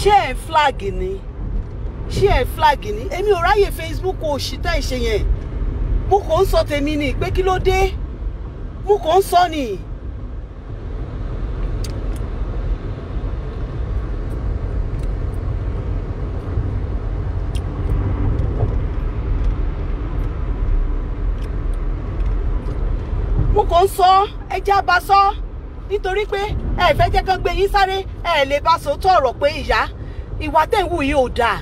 ṣé ẹ̀ flag ni? Ṣé ẹ̀ flag ni? Èmi ò ráyè Facebook òṣì tẹ́ ẹ̀ ṣe yẹn. Mo kàn ń sọ tèmi ni pé kí ló dé? Mo kàn ń sọ ni. mo kàn ń sọ ẹjẹ́ àbá sọ nítorí pé ẹ fẹ́ jẹ́ kán gbé yín sáré ẹ lè bá sòótọ́ ọ̀rọ̀ pé ìyá ìwà tẹ̀ ń wù yìí ò dáa.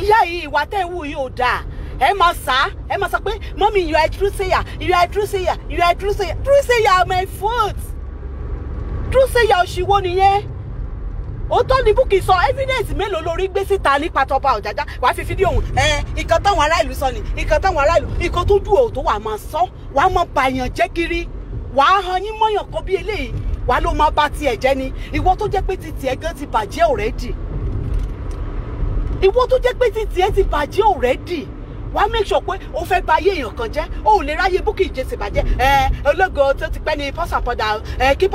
Ìyá yìí ìwà tẹ̀ ń wù yìí ò dáa. Ẹ máa sá ẹ máa sọ pé mọ́mí you are true sayer you are true sayer you are true sayer true sayer my foot true sayer òṣìwò nìyẹn? Òótọ́ ni Bukky sọ evidence mélòó lórí gbé síta nípa Tọ́ba Ọ̀jájá? Wàá fi fídíò hùn ẹ nǹkan táwọn ará ìlú sọ ni nǹkan táwọn ará ìlú nǹkan tó dùn ò tó wà máa sọ wàá mọ bàyàn jẹ́ kiri wàá han yín mọ́yàn kan bí eléyìí wàá ló máa bá tiẹ̀ jẹ́ ni. Ìwọ tó jẹ́ pé ti tiẹ̀ gan ti bàjẹ́ already. Ìwọ tó jẹ́ pé ti tiẹ̀ ti bàjẹ́ already. Wàá make sure pé o fẹ́ bà ayé èèyàn kan jẹ́. O ò lè ráyè Bukky ìjẹsì bàjẹ́. Ẹ ológo tó ti pẹ́ ní pọ́sàpọ̀dà ẹ kí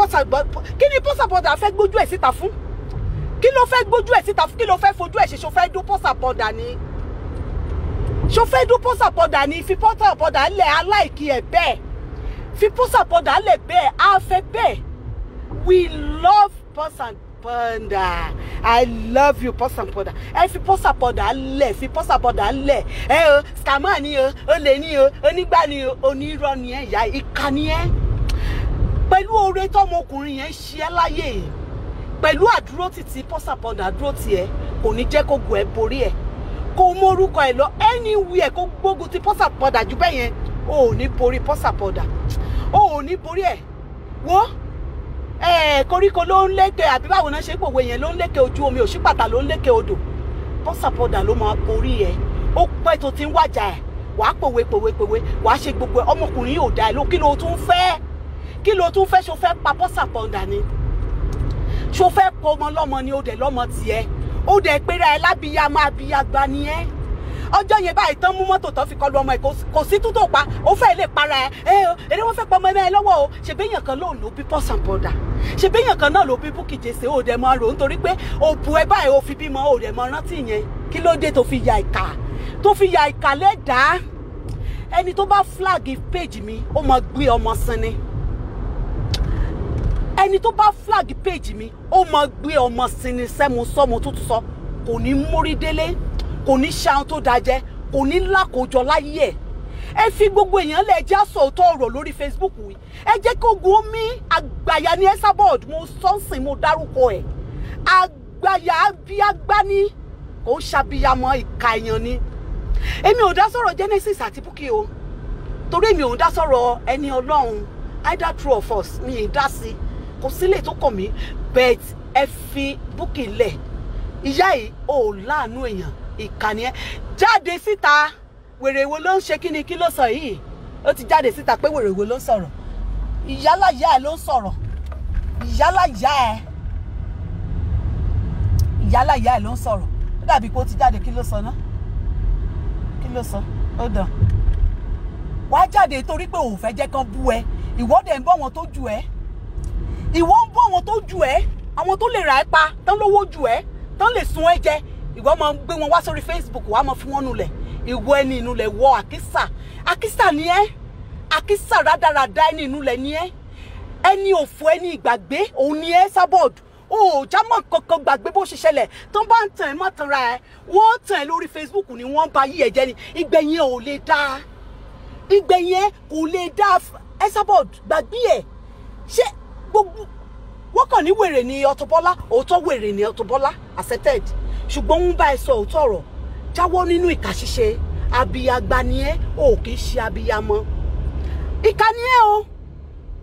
ni pọ́sàpọ̀dà fẹ́ gbójú ẹ̀ síta fún? Kí ló fẹ́ gbójú ẹ̀ síta fún? Kí ló fẹ́ fojú ẹ̀ ṣe? Ṣo fẹ́ dún pọ́sàpọ̀dà ni? Ṣo fẹ́ dún pọ́sàpọ̀dà ni? Fi pọ́sàpọ̀dà lẹ̀ aláìkí ẹ̀ bẹ́ẹ̀ fi pọ́sàpọ̀dà lẹ̀ bẹ́ẹ̀ á fẹ́ bẹ́ẹ̀. We love pọ́sàpọ̀dà i love you pọ́sàpọ̀dà ẹ fi pọ́sàpọ̀dà lẹ̀ fi pọ́sàpọ̀dà lẹ̀. Ẹ o scammer ni o olè ni o onígbà ni o onírọ́ ni ẹ ìyá ìka ni ẹ. Pẹ̀lú oore tọmọkùnrin yẹn ṣe ẹ́ láyè. Pẹ̀lú àdúró títí pọ́sàpọ̀dà dúró tiẹ̀ kò ní jẹ́ kó gun ẹ̀ borí ẹ̀. Kó mú orúkọ ẹ̀ lọ anywhere kó gbógun ti pọ́sàpọ̀dà jù bẹ́ẹ̀ yẹn o ò ní borí pọ́sàpọ̀dà o ò ní borí ẹ̀. Wo koríko ló ń lékè àbí báwo náà ṣe pòwe yẹn? Ló ń lékè ojú omi òṣìpàtà ló ń lékè odò. Pọ́sàpọ̀dà ló máa borí ẹ̀. Ó pẹ́ tó ti ń wájà ẹ̀. Wàá pòwe pòwe pòwe. Wàá ṣe gbogbo ẹ̀. Ọmọkùnrin yóò dá ẹ ló kí ló tún fẹ́? Kí ló tún fẹ́? Ṣo fẹ́ pa pọ́sàpọ̀dà ni? Ṣo fẹ́ pọ ọmọ lọ́mọ ni? Ó dẹ̀ lọ́mọ tiẹ̀. Ó dẹ̀ ẹ lábíyamọ abiyagba ni ẹ́ ọjọ́ yẹn báyìí tán mú mọ́tò tán fi kọlu ọmọ ẹ̀ kò sí tútò pa. Ó fẹ́ lè para ẹ. Ẹ o èdè wọn fẹ́ pọ ọmọ ẹ lọ́wọ́ o. Ṣèbéyàn kan lóun ló bí pọ́sàpọ̀dà ṣèbéyàn kan náà ló bí Bukky Jesse ó dẹ̀ máa rò nítorí pé òbú ẹ báyìí ó fi bímọ ó dẹ̀ máa rántí yẹn. Kí ló dé tó fi ya ìkà? Tó fi ya ìkà lẹ́dàá ẹni tó bá flag page mi ó máa gbé ọmọ sinmi ẹni tó bá flag page mi ó máa gbé ọmọ sinmi sẹ́mu sọ́mu tún sọ? Kò ní mórí délé kò ní ṣahun tó dájẹ́ kò ní lákòójọ láyé ẹ̀. Ẹ fi gbogbo èèyàn lẹ jẹ́ àsọ̀tọ̀ ọ̀rọ̀ lórí Facebook wí ẹ jẹ́ kí ogun omi àgbàyà ní Esabod mo sọ́nsìn mo dárúkọ ẹ̀. Àgbàyà abíagbá ní kò ṣàbíyamọ ìka èèyàn ni. Èmi ò dá sọ̀rọ̀ Genesis àti Bukky o torí èmi ò dá sọ̀rọ̀ ẹni ọlọ́run. Either true or false mi ì dá sí kò sílẹ̀ tó kàn mí but ẹ fi Bukky lẹ̀. Ìyá yìí ò láàánú èèyàn ìkànnì ẹ. Jáde síta wèrè wo ló ń ṣe kíni kí ló sọ yìí? Ó ti jáde síta pé wèrè wo ló ń sọ̀rọ̀. Ìyálà ìyá ẹ ló ń sọ̀rọ̀. Ìyálà ìyá ẹ. Ìyálà ìyá ẹ ló ń sọ̀rọ̀. Ó dàbí pé ó ti jáde kí ló sọ ná? Kí ló sọ? Ó dàn. Wàá jáde torí pé òun fẹ́ jẹ́ kán bú ẹ. Ìwọ́dẹ̀ ń bọ́ wọn tó jù ẹ́. Ìwọ ń bọ́ wọn tó jù ẹ́. Àwọn tó lè rà ẹ́ pa tán lówó jù ẹ́ tán lè sun ẹ́ jẹ ìwọ máa ń gbé wọn wá sórí Facebook wàá máa fi wọn nulẹ̀. Ìwọ ẹni ìnulẹ̀ wọ àkísà. Àkísà ni ẹ́. Àkísà rádaràda ẹni ìnulẹ̀ ni ẹ́. Ẹni òfò ẹni ìgbàgbé òun ni ẹ́ Esabod o ò já mọ́ kankan gbàgbé bó ṣe ṣẹlẹ̀. Tó bá ń tàn ẹ́ má tanra ẹ̀. Wọ́n tàn ẹ́ lórí Facebook ni wọ́n bá yí ẹ̀ jẹ́ ni. Ìgbẹ̀yìn ò lè dáa ìgbẹ̀yìn kò lè dáa Esabod gbàgbé ẹ̀. Ṣé gbogbo wọ́n kàn ní wèrè ní Auto Bola? Òótọ́ wèrè ní Auto accepted ṣùgbọ́n ń bá ẹ sọ òótọ́ ọ̀rọ̀. Jáwọ́ nínú ìkà ṣíṣe. Abiyagba ni ẹ́. O kì í ṣe abiyamọ. Ìkà ni o.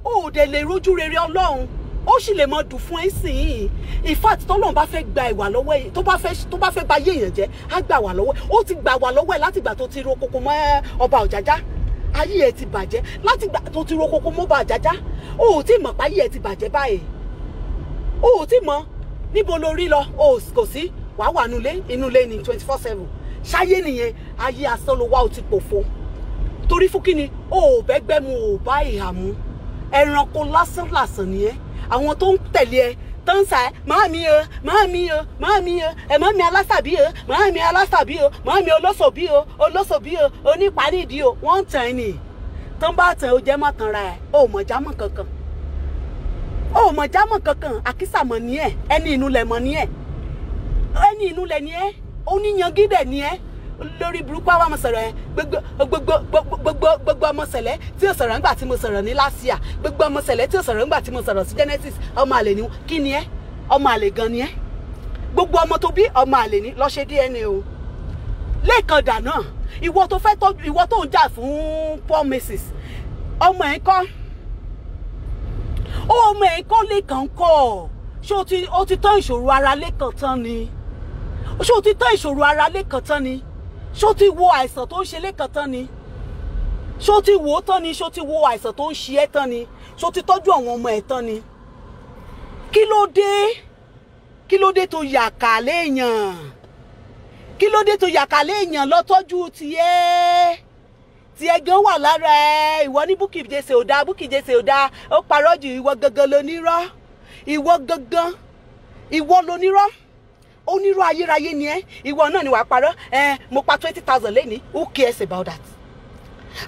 O ò dẹ̀ lè rójú rere ọlọ́run. Ó sì lè mọ dùn fún ẹ sìn in fact tọ́lọ́run bá fẹ́ gba ìwà lọ́wọ́ ẹ̀ tó bá fẹ́ tó bá fẹ́ ba ayé èèyàn jẹ́ á gbà wà lọ́wọ́ ẹ̀. Ó ti gbà wà lọ́wọ́ ẹ̀ láti ìgbà tó ti ro koko mọ́ ọba Ọ̀jájá. Ayé ẹ̀ ti bàjẹ́. Láti ìgbà tó ti ro koko mọ́ ọba Ọ̀jájá. O ò tí mọ̀ pé ayé ẹ̀ ti bàjẹ́ báyìí. O ò tí mọ̀ níbo lo rí lọ. O kò sí wàá wà nulẹ̀ inúlé ní twenty four seven. Ṣáyé nìyẹn ayé asán ló wá o ti pòfo. Torí fún kíni o ò bẹ́gbẹ́ mu ò bá ìhà mu ẹranko lásán làsàn nìyẹn àwọn tó ń tẹ̀lé ẹ ń sa ẹ màámi o màámi o màámi o ẹ màámi alásàbí o màámi alásàbí o màámi olóṣòbí o olóṣòbí o oníparídìí o. Wọ́n tàn ẹ́ nì tó ń bá tàn ó jẹ́ mọ́ tàn ra ẹ̀. Ó mọ̀ jámọ́ kankan. Ó mọ̀ jámọ́ kankan. Àkísà mọ̀ ní ẹ̀. Ẹni inú mọ̀ ní ẹ̀ ẹni inú lẹ̀ ní ẹ̀ oníyangídẹ̀ ní ẹ̀. Lórí burúkú àwọn ọmọsọ̀rọ̀ ẹ gbogbo gbogbo ọmọsẹ̀lẹ̀ tí o sọ̀rọ̀ nígbà tí mo sọ̀rọ̀ ní lásìá gbogbo ọmọsẹ̀lẹ̀ tí o sọ̀rọ̀ nígbà tí mo sọ̀rọ̀ sí Genesis ọmọ àlè ni kí ni ẹ? Ọmọ àlè gan ni ẹ. Gbogbo ọmọ tó bí ọmọ àlè ni lọ́ọ́ ṣe DNA o. Lẹ́ẹ̀kan dà náà ìwọ tó fẹ́ tọ́jú ìwọ tó ń jà fún poor mrs ọmọ ẹ̀ kọ́? Ọmọ ẹ̀ kọ́ lẹ́ẹ̀kan kọ́? Ṣé o ti tán ìṣòro ara lẹ́ẹ̀kan tán ni ṣé o ti tán ìṣòro ara lẹ́ẹ̀kan tán ni? Ṣó ti wo àìsàn tó ń ṣe lẹ́kàn tán ni? Ṣó ti wò ó tán ni? Ṣó ti wo àìsàn tó ń ṣe ẹ́ tán ni? Ṣó ti tọ́jú àwọn ọmọ ẹ̀ tán ni? Kí ló dé? Kí ló dé tó yàkà léèyàn kí ló dé tó yàkà léèyàn lọ tọ́jú tiẹ̀ tiẹ̀ gan wà lára ẹ. Ìwọ ní Bukky Jesse ò dáa Bukky Jesse ò dáa. Ó parọ́ jù ìwọ gangan lónírọ́ ìwọ gangan ìwọ lónírọ́ onírú ayérayé ni ẹ. Ìwọ náà ni wàá parọ́. Ẹ mo pa twenty thousand lẹ́ni who cares about that?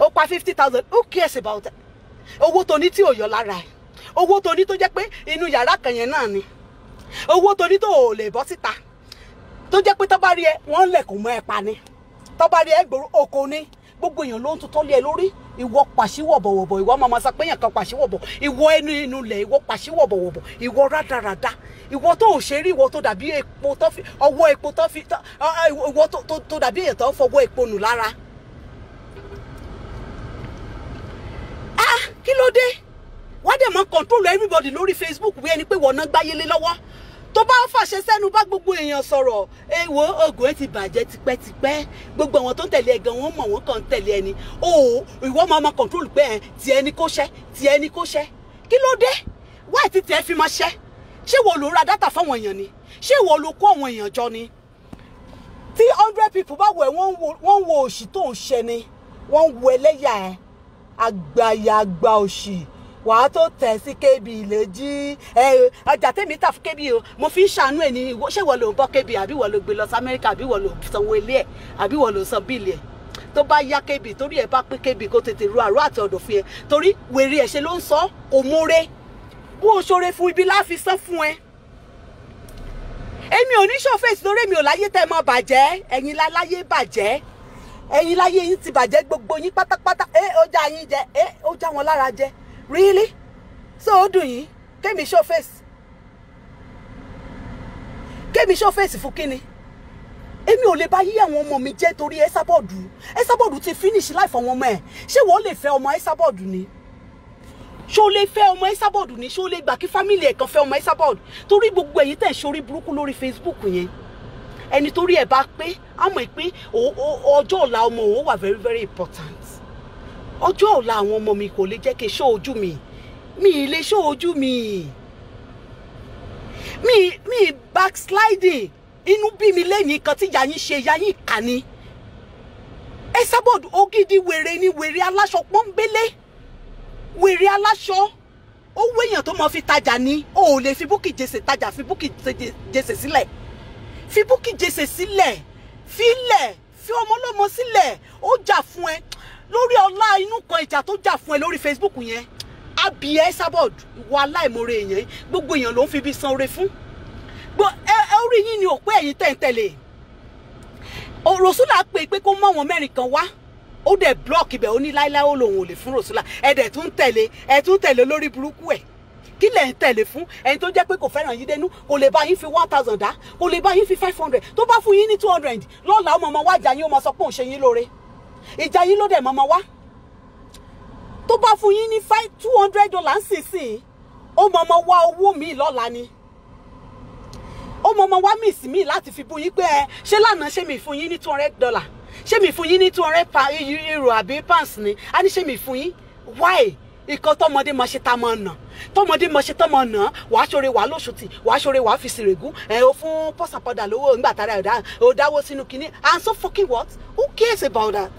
Ó pa fifty thousand. Who cares about that? Owó tó ní tí ò yọ lára ẹ. Owó tó ní tó jẹ́ pé inú yàrá kan yẹn náà ni. Owó tó ní tó ò lè bọ́ síta. Tó jẹ́ pé tó bá rí ẹ wọ́n lẹ̀kùn mọ́ ẹ pa ni. Tó bá rí ẹ gbòòrò oko ni gbogbo èèyàn ló ń tutọ́ lé ẹ lórí. Ìwọ pàṣíwọ̀bọ̀wọ̀bọ̀ ìwọ máa máa èèyàn kan pàṣíwọ̀bọ̀. Ìwọ ẹnu inú lẹ̀ ìwọ pàṣíwọ̀bọ̀wọ̀bọ̀ ìwọ rádaràda. Ìwọ tó ò ṣe rí ìwọ tó dàbí epo tó fi ọwọ́ epo tó fi ìwọ tó dàbí èèyàn tó fọwọ́ epo nù lára. ah kí ló dé? Wọ́n dẹ̀ mọ́ control everybody lórí Facebook bí ẹni pé wọ́n náà gbáyélé lọ́wọ́ tó bá fàṣẹ sẹ́nu bá gbogbo èèyàn sọ̀rọ̀ ẹ wo oògùn ẹ ti bàjẹ́ tipẹ́tipẹ́. Gbogbo àwọn tó ń tẹ̀lé ẹ gan wọ́n mọ̀ wọ́n kàn ń tẹ̀lé ẹni. O ìwọ máa ma control pé ẹ tiẹ̀ ni kó ṣẹ́ tiẹ̀ ni kó ṣẹ́. Kí ló dé? Wáì tí tiẹ̀ fi máa ṣẹ́? Ṣé wo ló ra dátà fáwọn èèyàn ni? Ṣé wo ló kó àwọn èèyàn jọ ni? Tí hundred people bá wẹ̀ wọ́n wo òṣì tó ń ṣe ni. Wọ́n ń wo ẹlẹ́yà ẹ. Àgbàyà àgbà òṣì wàá tó tẹ̀ sí kébì lójú ẹ ọjà tèmi tà fún kébì o. Mo fi ń ṣàánú ẹ ní ṣé wọ́n ló ń bọ́ kébì àbí wọ́n ló gbé lọ sí amẹ́ríkà àbí wọ́n ló sanwó ilé ẹ̀ àbí wọ́n ló san bíìlì ẹ̀? Tó bá yá kébì torí ẹ bá pé kébì kó tètè ru àrò àti ọ̀dọ̀ fún ẹ. Torí wèrè ẹ̀ ṣe ló ń sọ kò mórè. Bó o ṣoore fún ibi láfi san fún ẹ. èmi ò ní ṣòfèsì lórí mi ò láyé tẹ́ mọ́ bàjẹ́. Ẹ̀yin láláyé bàjẹ́. Ẹ̀yin láyé yín ti bàjẹ́ gbogbo yín pátápátá. Ẹ ó yín jẹ. Ẹ ó wọn lára jẹ really? So ó dùn yín? Kémi show face. Kémi show face fún kíni? Èmi ò lè bá yí àwọn ọmọ mi jẹ́ torí ẹ́sàbọ̀dù ẹ́sàbọ̀dù ti finish life àwọn ọmọ ẹ̀. Ṣé wọ́n lè fẹ́ ọmọ ẹ́sàbọ̀dù ni? Ṣó lè fẹ́ ọmọ ẹ́sàbọ̀dù ni? Ṣó lè gbà kí fámìlì ẹ̀ kan fẹ́ ọmọ ẹ́sàbọ̀dù torí gbogbo èyí tẹ̀ ń ṣorí burúkú Facebook yẹn ẹni torí ẹ̀ bá pé á mọ̀ pé ọjọ́ ọ̀la ọmọ òun very very important ọjọ́ ọ̀la àwọn ọmọ mi kò lè jẹ́ kí ṣó ojú mi. Mi ì lè ṣó ojú mi. Mi mi backsliding. Inú bí mi lẹ́yìn kan tí ìyá yín ṣe ìyá yín kà ní ẹ sábọ̀dù ògidì wèrè ni wèrè aláṣọ pọ́nbélé. Wèrè aláṣọ. Owó èèyàn tó mọ fi tajà ni. O ò lè fi Bukky Jesse tajà fi Bukky Jesse sílẹ̀. Fi Bukky Jesse sílẹ̀. Filẹ̀ fi ọmọ ọlọ́mọ sílẹ̀. Ó jà fún ẹ lórí ọlá inú kan ìjà tó jà fún ẹ lórí Facebook yẹn. Àbí ẹ sábọ̀d ìwọ aláìmoore èèyàn gbogbo èèyàn ló ń fi ibi san oore fún. Ẹ orí yín ni òpé ẹ̀yin tẹ̀ǹtẹ̀lẹ̀ Rosula pé pé kó mọ àwọn mẹ́rin kan wá. Ó dẹ̀ blọọkì ibẹ̀ ó ní láíláí ó lòun ò lè fún Rosula. Ẹ dẹ̀ tún tẹ̀lé ẹ tún tẹ̀lé lórí burúkú ẹ̀. Kí lẹ̀ ń tẹ̀lé fún? Ẹni tó jẹ́ pé kò fẹ́ràn yín dénú kò lè bá yín fi one thousand dá kò lè bá yín fi five hundred. Tó bá fún yín ní two hundred lọ́la ọmọ ọmọ wájà yín ó máa sọ pé òun ṣe yín lóore ìjà yín ló dẹ̀ mọ́ ọmọ wá. Tó bá fún yín ní five two hundred dollars sísìn ó mọ ọmọ wá owó míì lọ́la ni. Ó mọ ọmọ wá míì sí míì láti fi bú yín pé ẹ ṣé lánàá ṣé mi fún yín ní two hundred dollar? Ṣé mi fún yín ní two hundred euro àbí pounds ni? A ní ṣé mi fún yín? Why? Ìkan tọmọdé mọ ṣe tá mọ nà. Tọmọdé mọ ṣe tọmọ nà wàá ṣoore wàá lóṣùtì wàá ṣoore wàá fi sìrègùn ẹ o fún pọ́sàpọ́dà lówó ńgbà tára ẹ̀ dáwó sínú kínní and so fucking what? Who cares about that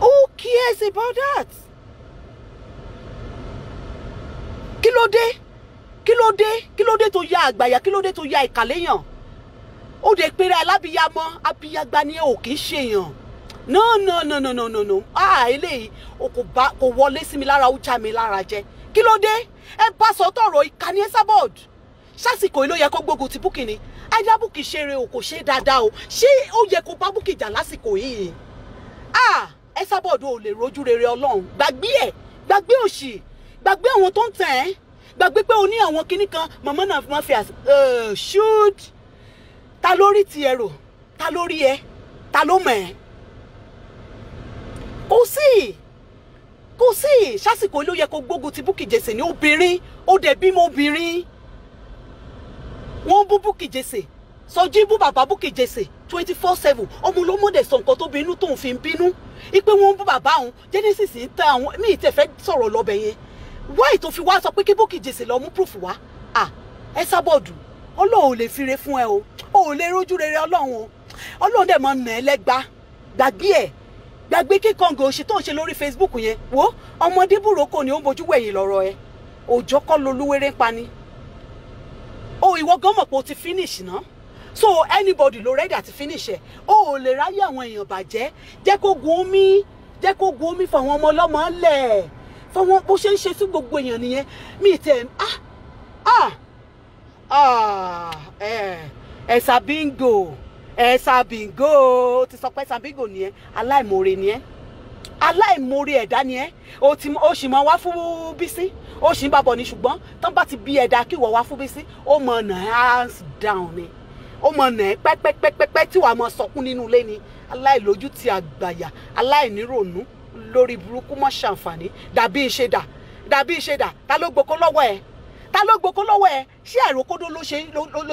who cares about that? Kí ló dé? Kí ló dé? Kí ló dé tó ya àgbàyà? Kí ló dé tó ya ìkàléyàn ó de péré alábìyamọ abiyagba ni ò kì í ṣèyàn no no no no no no no. Ah eléyìí o kò bá kò wọlé sí mi lára ó já mi lára jẹ. Kí ló dé? Ẹ bá sọ tọrọ ìkànnì ẹ sábọọd sásìkò yìí ló yẹ kó gbógun ti búkì ni. Ajá búkì ṣeré o kò ṣe dáadáa o. Ṣé ó yẹ kó bá búkì jà lásìkò yìí? Ah ẹ sábọọd ò lè rojú rere Ọlọ́run. Gbàgbé ẹ gbàgbé òṣì gbàgbé àwọn tó ń tẹ̀ ẹ́ gbàgbé pé o ní àwọn kinní kan mama náà fi máa fi àṣ shoot ta lórí ti ẹ rò ta lórí ẹ? Ta ló mọ̀ ẹ́? Kò sí kò sí. Sásìkò ló yẹ kó gbógun ti Bukky Jesse ní obìnrin. Ó dẹ̀ bímọ obìnrin. Wọ́n bú Bukky Jesse Sọjí bú bàbá Bukky Jesse twenty four seven. Ọmọ olómọdé sọ nǹkan tó bínú tóun fi ń bínú. Ipe wọ́n bú bàbá òun. Genesis ń tẹ àwọn míì tẹ fẹ́ sọ̀rọ̀ lọ́bẹ̀ yẹn. Wáì tó fi wá sọ pé kí Bukky Jesse lọ mú proof wá? À ẹ sábọ̀dù ọlọ́run ò lè fire fún ẹ o. Ò lè rójú rere ọlọ́run o. Ọlọ́run dẹ̀ máa nà ẹ́ lẹ́gba. Gbàgbé ẹ̀. Gbàgbé kíkọ́ngò òṣì tó ń ṣe lórí Facebook yẹn. Wo ọmọdé burúkú ni ó ń bojú wẹ̀yìn lọ́rọ̀ ẹ. Òòjọ́ kọ́ ń pani o ìwọ gan mọ̀ pé o ti finish ná so anybody ló ready àti finish ẹ. O ò lè ráyè àwọn èèyàn bàjẹ́. Jẹ́ kó gun omi. Jẹ́ kó gun omi fún àwọn ọmọ ọlọ́mọ lẹ̀ fọwọ́n bó ṣe ń ṣe sí gbogbo èèyàn nìyẹn. Mi ì tẹ̀ ah ah ah ẹ ẹ̀sà bingo ẹ̀sà bingo ó ti sọ pé ẹ̀sà bingo nìyẹn aláìmoore nìyẹn aláìmoore ẹ̀dá nìyẹn ó ti ó sì máa wá fún Bísí. Ó sì ń bàbọ̀ ní ṣùgbọ́n tán bá ti bí ẹ̀dá kí wọ́n wá fún Bísí ó mọ̀ nà hands down ni ó mọ̀ nà ẹ́ pẹ́pẹ́pẹ́pẹ́ tí wàá mọ̀ sọkún nínú ilé ni. Aláìlójú ti àgbàyà aláìníròònú lórí burúkú mọ́ ṣàǹfààní. Dàbí ìṣedà dàbí ìṣedà ta ló gboko lọ́wọ́ ẹ̀? Ta ló gboko lọ́wọ́ ẹ̀? Ṣé àìrókódó ló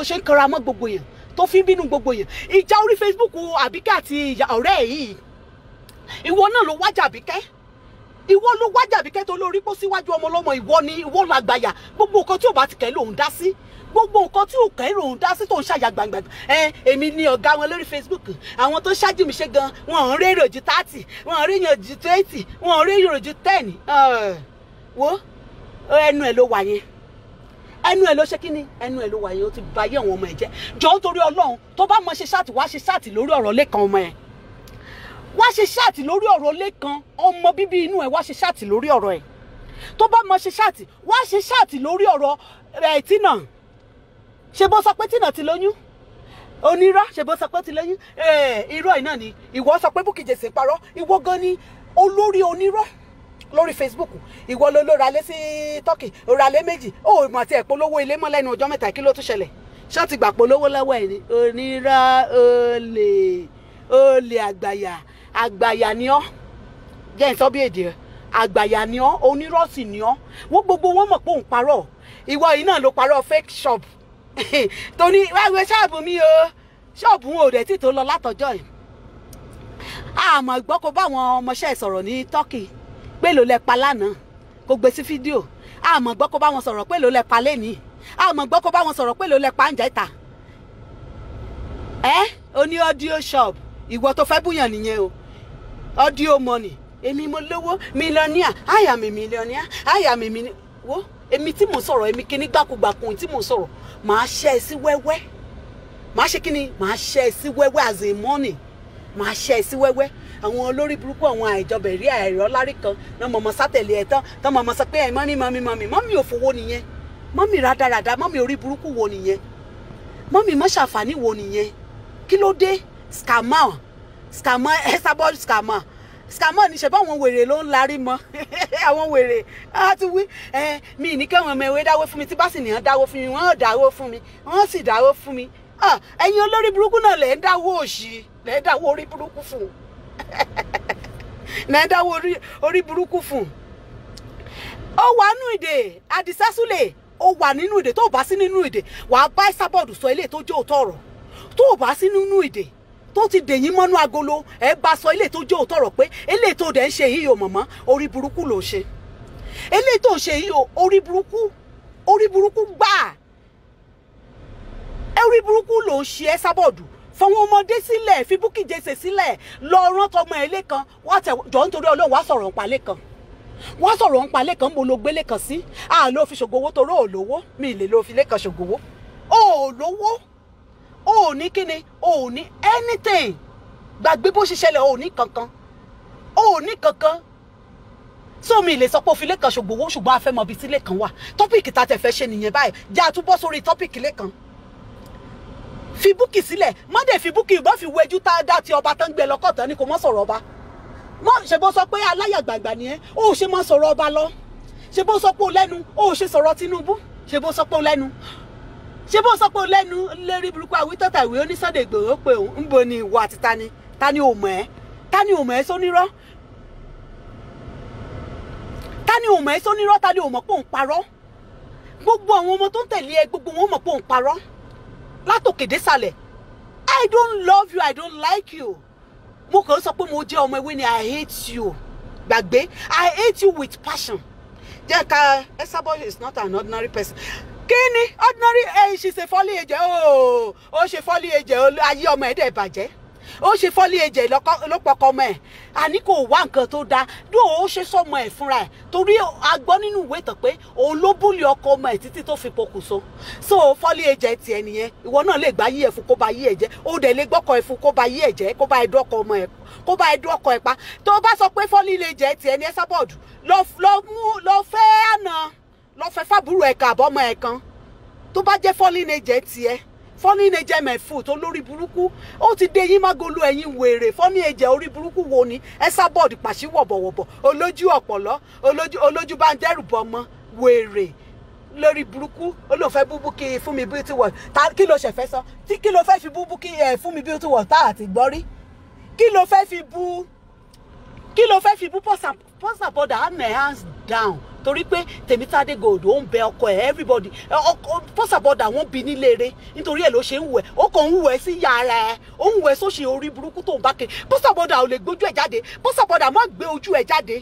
ṣe ń kanra mọ́ gbogbo yẹn tó fi ń bínú gbogbo yẹn ìjà orí Facebook Àbíkẹ́ àti ọ̀rẹ́ yìí. Ìwọ náà ló wájà Àbíkẹ́ ìwọ ló wájà Àbíkẹ́ tó lórí pọ́ síwájú ọmọ ọlọ́mọ ìwọ ni ìwọ làgbàyà gbogbo nǹkan tí ò bá ti kẹ́ lòun dá sí. Gbogbo nǹkan tí ò kẹ́ lòun dá sí tó ń ṣàyà gbàngbà ẹ èmi ni ọ̀gá wọn lórí Facebook. Àwọn tó ṣáájú mi ṣe gan wọn ò rí èrò ju thirty wọn ò rí èrò ju twenty wọn ò rí èrò ju ten. Wo ẹnu ẹ ló wà yẹn. Ẹnu ẹ ló ṣe kíni? Ẹnu ẹ ló wà yẹn ó ti ba ayé àwọn ọmọ ẹ jẹ. Jọ nítorí Ọlọ́run tó bá mọ ṣe ṣáàtì wá ṣe ṣáàtì lórí ọ̀rọ̀ lẹ́kan ọmọ ẹ wá ṣe ṣáàtì lórí ọ̀rọ̀ lẹ́kan ọmọ bíbí inú ẹ wá ṣe ṣáàtì lórí ọ̀rọ̀ ẹ. Tó bá mọ ṣe ṣáàtì wá ṣe ṣáàtì lórí ọ̀rọ̀ ẹ tínà ṣe bó sọ pé tínà ti lóyún? Onírọ́ ṣe bó sọ pé ti lóyún? Irọ́ iná ni. Ìwọ sọ pé Bukky Jesse parọ́. Ìwọ gan ni olórí onírọ́ lórí Facebook. Ìwọ ló ló ralé sí Turkey. Ó ralé méjì. Ó mọ̀ àti ẹ̀polówó ilé mọ́ lẹ́nu ọjọ́ mẹ́ta. Kí ló tún ṣẹlẹ̀? Ti gbà polówó lọ́wọ́ ẹ̀ ni? Onírọ́ olè olè àgbàyà àgbàyà ni ọ́. Jẹ́ ìsọ́ bí èdè ẹ̀ àgbàyà ni ọ́ onírọ́ sì ni ọ́. Wọ́n gbogbo wọn mọ̀ pé òun parọ́. Ìwọ yìí náà ló parọ́ fake shop. Tóní wáwé ṣọ́ọ̀bù mi o. Ṣọ́ọ̀bù wọn ò dẹ̀ tí tó lọ látọjọ́ yìí. Àmọ́ gbọ́ kó bá àwọn ọmọọṣẹ́ sọ̀rọ̀ ní Turkey. Pé ló lẹ pa lánàá? Kó gbé sí fídíò. Àmọ́ gbọ́ kó bá wọn sọ̀rọ̀ pé ló lẹ pa lẹ́nìí àmọ́ gbọ́ kó bá wọn sọ̀rọ̀ pé ló lẹ pa ń jẹ́ta. Ẹ o ní audio shop. Ìwọ tó fẹ́ búyàn nìyẹn o audio money. Èmi mo lówó mílíọ̀nìà àyà mi mílíọ̀nìà àyà mi mílíọ̀nìà wo èmi tí mò sọ̀rọ̀ èmi kíní gbàkúgbàkùn tí mò sọ̀rọ̀. Màá ṣẹ́ ẹ sí wẹ́wẹ́. Màá ṣe kíni? Màá ṣẹ́ ẹ sí wẹ́wẹ́ as a money. Màá ṣẹ́ ẹ sí wẹ́wẹ́. Àwọn olórí burúkú àwọn àìjọba ìrí àìrọ́ lárí kan náà mọ̀mọ́ sátẹ̀lé ẹ̀ tán tán mọ̀mọ́ sọ pé ẹ̀ mọ́mí mọ́mí mọ́mí mọ́mí òfowó nìyẹn. Mọ́mí rádaràda mọ́mí orí burúkú wo nìyẹn? Mọ́mí mọ́ ṣàǹfààní wo nìyẹn? Kí ló scammer Esabod scammer. Scammer ní ṣẹ̀bá àwọn wèrè ló ń larí mọ́. Àwọn wèrè á ti wí. Mi ní kẹ́wọ̀n ọmọ ìwé dáwó fún mi tí bá sì nìyẹn dáwó fún mi wọ́n dáwó fún mi wọ́n sì dáwó fún mi. Ẹ̀yin olórí burúkú náà lẹ̀ ń dáwó òṣì lẹ̀ ń dáwó orí burúkú fún. Lẹ̀ ń dáwó orí burúkú fún. Ó wà nínú ìdè àdìsásúlẹ̀ ó wà nínú ìdè. Tó bá sí nínú ìdè wàá bá Esabod sọ eléyìí tó jẹ́ òótọ́ ọ̀rọ̀. Tó bá sí nínú ìdè tó ti dèyín mọ́nú agolo ẹ bá sọ eléyìí tó jẹ́ òótọ́ ọ̀rọ̀ pé eléyìí tó dẹ̀ ń ṣe yìí o mọ̀mọ́ orí burúkú ló ṣe. Eléyìí tó ń ṣe yìí o orí burúkú orí burúkú gbà. Orí burúkú ló ń ṣe Esabod fọwọ́n ọmọdé sílẹ̀ fi Bukky Jesse sílẹ̀ lọ rán tọmọ ẹ̀ lẹ́kan wá tẹ̀ jọ nítorí ọlọ́run wá sọ̀rọ̀ nípa lẹ́kan wọ́n sọ̀rọ̀ ń pa lẹ́kàn mo lo gbé lẹ́kàn sí. À ló fi ṣògbówó toró ò lówó. Mi lè lo fi lẹ́kàn ṣògbówó ò lówó ò ní kíni ò ní anything. Gbàgbé bó ṣe ṣẹlẹ̀ ò ní kankan. Ò ní kankan. So mi lè sọ pé òfin lẹ́kàn ṣògbówó ṣùgbọ́n a fẹ́ mọ ibi tí lẹ́kàn wà. Tọ́pìkì tá a tẹ̀ fẹ́ ṣe nìyẹn báyìí. Jẹ́ àtúbọ̀ sórí tọ́pìkì lẹ́kàn fi búkì sílẹ̀. Má dẹ̀ fi búkì ìbọn fi wẹjú tá a dá ti ọba tán gbé lọ́kọ̀tàn ni kò mọ́ sọ̀rọ̀ ọba. Mọ́ ṣe bó sọ pé aláyàgbàgbà nìyẹn ó ṣe mọ́ sọ̀rọ̀ ọba lọ. Ṣe bó sọ pé ó lẹ́nu ó ṣe sọ̀rọ̀ Tinubu. Ṣe bó sọ pé ó lẹ́nu ṣe bó sọ pé ó lẹ́nu lérí burúkú àwítọ́tà ìwé onísọ̀dẹ̀ Ìgbòho pé òun ń bo ni ìwọ àti tani tani ò mọ̀ ẹ́? Tani ò mọ̀ ẹ́ sónírọ́? Tani ò mọ̀ ẹ́ sónírọ́? Tani ò mọ̀ pé òun parọ́? Gbogbo àwọn ọmọ tó ń tẹ̀lé ẹ gbogbo wọn mọ̀ pé òun parọ́. Látòkè désàlẹ̀ I don't love you I don't like you. Mo kàn sọ pé mo jẹ́ ọmọ ewé ni I hate you. Gbàgbé I hate you with passion. Jẹ́ ká Esabod is not an ordinary person kí ni ordinary ẹ̀ ṣe ṣe fọ́lí ẹ̀jẹ̀ ooo ó ṣe fọ́lí ẹ̀jẹ̀ ayé ọmọ ẹ̀ dẹ̀ bàjẹ́. Ó ṣe fọ́lí ẹ̀jẹ̀ ló pọkọ ọmọ ẹ̀. Àní kò wá nǹkan tó dáa. Dó ó ṣe sọmọ ẹ̀ fúnra ẹ̀ torí a gbọ́ nínú ìwé ìtàn pé òun ló búlì ọkọ ọmọ ẹ̀ títí tó fi pokùnso. So fọ́lí ẹ̀jẹ̀ tiẹ̀ nìyẹn ìwọ náà lè gbá yí ẹ̀ fún kó bá yí ẹ̀ jẹ́. Ó dẹ̀ lè gbọ́kọ̀ ẹ̀ fún kó bá yí ẹ̀ kó bá ẹ̀ dọ́kọ̀ ọmọ ẹ̀ kó bá ẹ̀ dọ́kọ̀ ẹ̀ pa. Tó bá sọ pé fọ́lí ẹ̀jẹ̀ tiẹ̀ ní Esabod lọ fẹ́ àná lọ fẹ́ fàbúrò ẹ̀ kàbọ́mọ ẹ̀ kan. Tó bá jẹ́ fọ́lí ẹ̀jẹ̀ tiẹ̀ fọ́ní ẹ̀jẹ̀ mẹ̀fù tó lórí burúkú ó ti dé yín mágolo ẹ̀yìn wèrè. Fọ́ní ẹ̀jẹ̀ orí burúkú wo ni? Esabod pàṣẹ wọ̀bọ̀wọ̀bọ̀. Olójú ọ̀pọ̀lọ́ olójú bá ń dẹ́rù bọ́ ọmọ wèrè lórí burúkú. Olóòfẹ́ búbú kí fún mi beauty world ta kí ló ṣẹ̀fẹ́ sọ? Tí kí ló fẹ́ fi búbú kí ẹ̀ fún mi beauty world tá àti gbọ́ rí. Kí ló fẹ́ fi bú kí ló fẹ́ fi bú pọ́sà bọ́dà hand my hands down. Torí pé tèmítádé gold ó ń bẹ ọkọ ẹ everybody. Ọkọ pọ́sàbọ̀dà wọ́n bí níléere nítorí ẹ̀ ló ṣe ń wẹ̀. Ó kàn ń wẹ̀ sí yàrá ẹ̀. Ó ń wẹ̀ sóṣì orí burúkú tó ń bá ké pọ́sàbọ̀dà ò lè gbójú ẹ̀ jáde. Pọ́sàbọ̀dà má gbé ojú ẹ̀ jáde.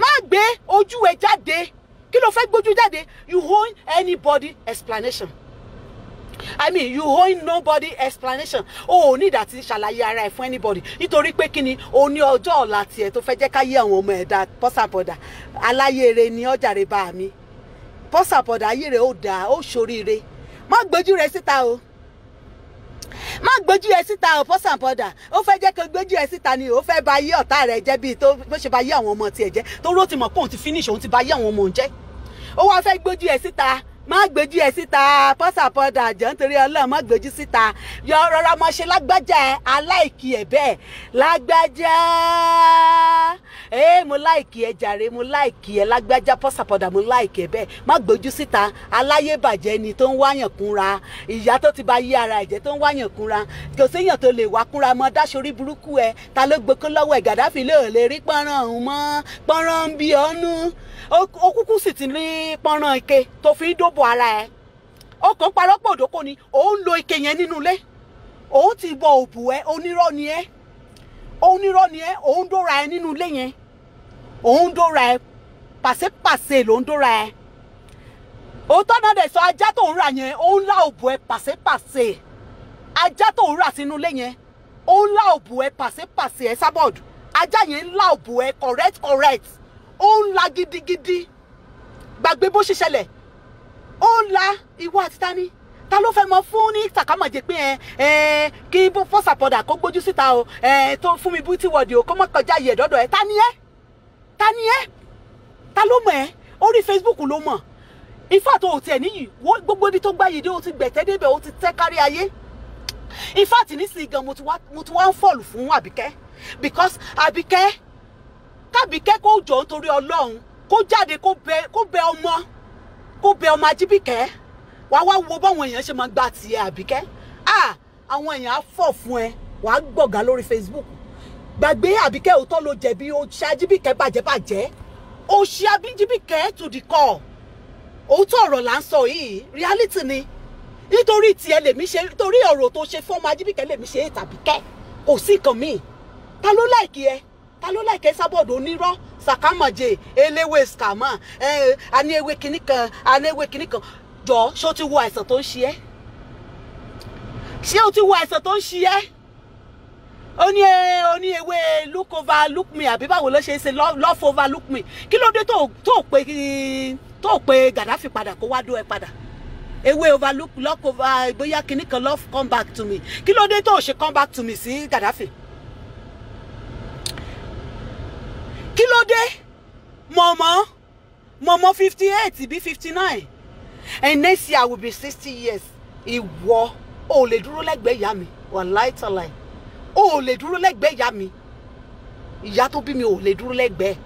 Má gbé ojú ẹ̀ jáde. Kí ló fẹ́ gbójú jáde? You owe anybody explanation i mean you owe nobody explanation. O ò ní ìdàtí ṣàlàyé ara ẹ fún anybody. Nítorí pé kí ni? O ní ọjọ́ ọ̀la tiẹ̀ tó fẹ́ jẹ́ ká yé àwọn ọmọ ẹ̀dá pọ́sàpọ̀dà. Aláyèrè ni ọjàre bá mi. Pọ́sàpọ̀dà ayére ó dáa ó ṣoríire. Má gbójú rẹ síta o. Má gbójú ẹ síta o pọ́sàpọ̀dà. Ó fẹ́ jẹ́ kó gbójú ẹ síta ni ó fẹ́ bà yé ọ̀tá rẹ̀ jẹ́ bíi tó ṣe bà yé àwọn ọmọ tiẹ̀ jẹ́. Tó ró ti mọ̀ pé òun ti finish òun ti bà yé àwọn ọmọ òun jẹ́. Ó wá fẹ́ gbójú ẹ síta má gbójú ẹ síta pọ́sàpọ́dà jọ nítorí ọlọ́run má gbójú síta. Yọ rọra mọ ṣe lágbájá ẹ aláìkí ẹ bẹ́ẹ̀. Lágbájá. Ee mo láìkí ẹ jàre mo láìkí ẹ lágbájá pọ́sàpọ́dà mo láìkí ẹ bẹ́ẹ̀. Má gbójú síta aláyébàjẹ́ ni tó ń wáyàn kúnra. Ìyá tó ti bá yí ara ẹ̀jẹ̀ tó ń wáyàn kúnra. Kò séèyàn tó lè wá kúnra mọ́ dáṣorí burúkú ẹ. Ta ló gbókó lọ́wọ́ ẹ̀? Gàdáfì ó kúkú sì ti rí pọ́nrán ike tó fi ń dóbò ara ẹ̀. Ó kàn parọ́ pọ̀ òdòkó ni òun lo ike yẹn nínú ilé. Òun ti bọ òbù ẹ onírọ́ ni ẹ. Onírọ́ ni ẹ òun dóra ẹ nínú ilé yẹn. Òun dóra ẹ pàṣẹpàṣẹ ló ń dóra ẹ. Òótọ́ náà dẹ̀ sọ ajá tó ń rà yẹn òun lá òbù ẹ pàṣẹpàṣẹ. Ajá tó ń rà sínú ilé yẹn òun lá òbù ẹ pàṣẹpàṣẹ ẹ Esabod ajá yẹn lá òbù ẹ correct correct ó ń la gidigidi. Gbàgbé bó ṣe ṣẹlẹ̀. Ó ń la ìwọ àti tani ta ló fẹ́ mọ fún ní sàkámàjẹ pé ẹ ẹ kí fọ́sàpọ̀dà kó gbójú síta o. Ẹ tó fún mi bútí wọ̀dì o kó mọ́ kọjá yẹ̀ dọ́dọ̀ ẹ. Ta ni ẹ? Ta ni ẹ? Ta ló mọ̀ ẹ? Orí Facebook ló mọ̀. Ifá tó o tiẹ̀ níyì. Gbogbo ibi tó gbáyé dé o ti gbẹ̀tẹ́ débẹ̀ o ti tẹ́ kárí ayé. Ifá tì ní sí gan mo ti wá ń fọ̀lù fún Àbíkẹ́. Because Àbíkẹ́ kábíkẹ́ kó jọ nítorí ọlọ́run kó jáde kó bẹ kó bẹ ọmọ kó bẹ ọmọ ajíbíkẹ́. Wàá wá wo báwọn èèyàn ṣe máa gba tiẹ̀ àbíkẹ́. À àwọn èèyàn á fọ̀ fún ẹ. Wàá gbọ̀gá lórí Facebook. Gbàgbé àbíkẹ́ òótọ́ ló jẹ̀bi. Ó ṣe ajíbíkẹ́ bàjẹ́ bàjẹ́ ó ṣe ajíbíkẹ́ to the core. Òótọ́ ọ̀rọ̀ là ń sọ yìí. Reality ni. Nítorí tiẹ̀ lèmi ṣe nítorí ọ̀rọ̀ tó ṣe fọ́ọ̀mù ajíbíkẹ́ lèmi ṣe tàbíkẹ́ kò sí nǹkan míì. Ta ló láìkí ẹ ta ló láìkẹ́ Esabod onírọ́? Sàkámọ̀jẹ eléwé ẹ àní ewé kinní kan àní ewé kinní kan. Jọ ṣé o ti wo àìsàn tó ń ṣe ẹ́? Ṣé o ti wo àìsàn tó ń ṣe ẹ́? Ó ní ó ní ewé look over look me àbí báwo ló ṣe é ṣe love over look me. Kí ló dé tó tó pe tó pe Gaddafi padà kó wá dó ẹ padà? Ewé overlook look over bóyá kinní kan love come back to me. Kí ló dé tó ṣe come back to me sí Gaddafi kí ló dé? Mọ̀mọ́ mọ̀mọ́ fifty eight bí fifty nine and next year I will be sixty years. Ìwọ ò lè dúró lẹ́gbẹ̀ẹ́ ìyá mi. Wàláì tọ́láì ò lè dúró lẹ́gbẹ̀ẹ́ ìyá mi. Ìyá tó bí mi ò lè dúró lẹ́gbẹ̀ẹ́.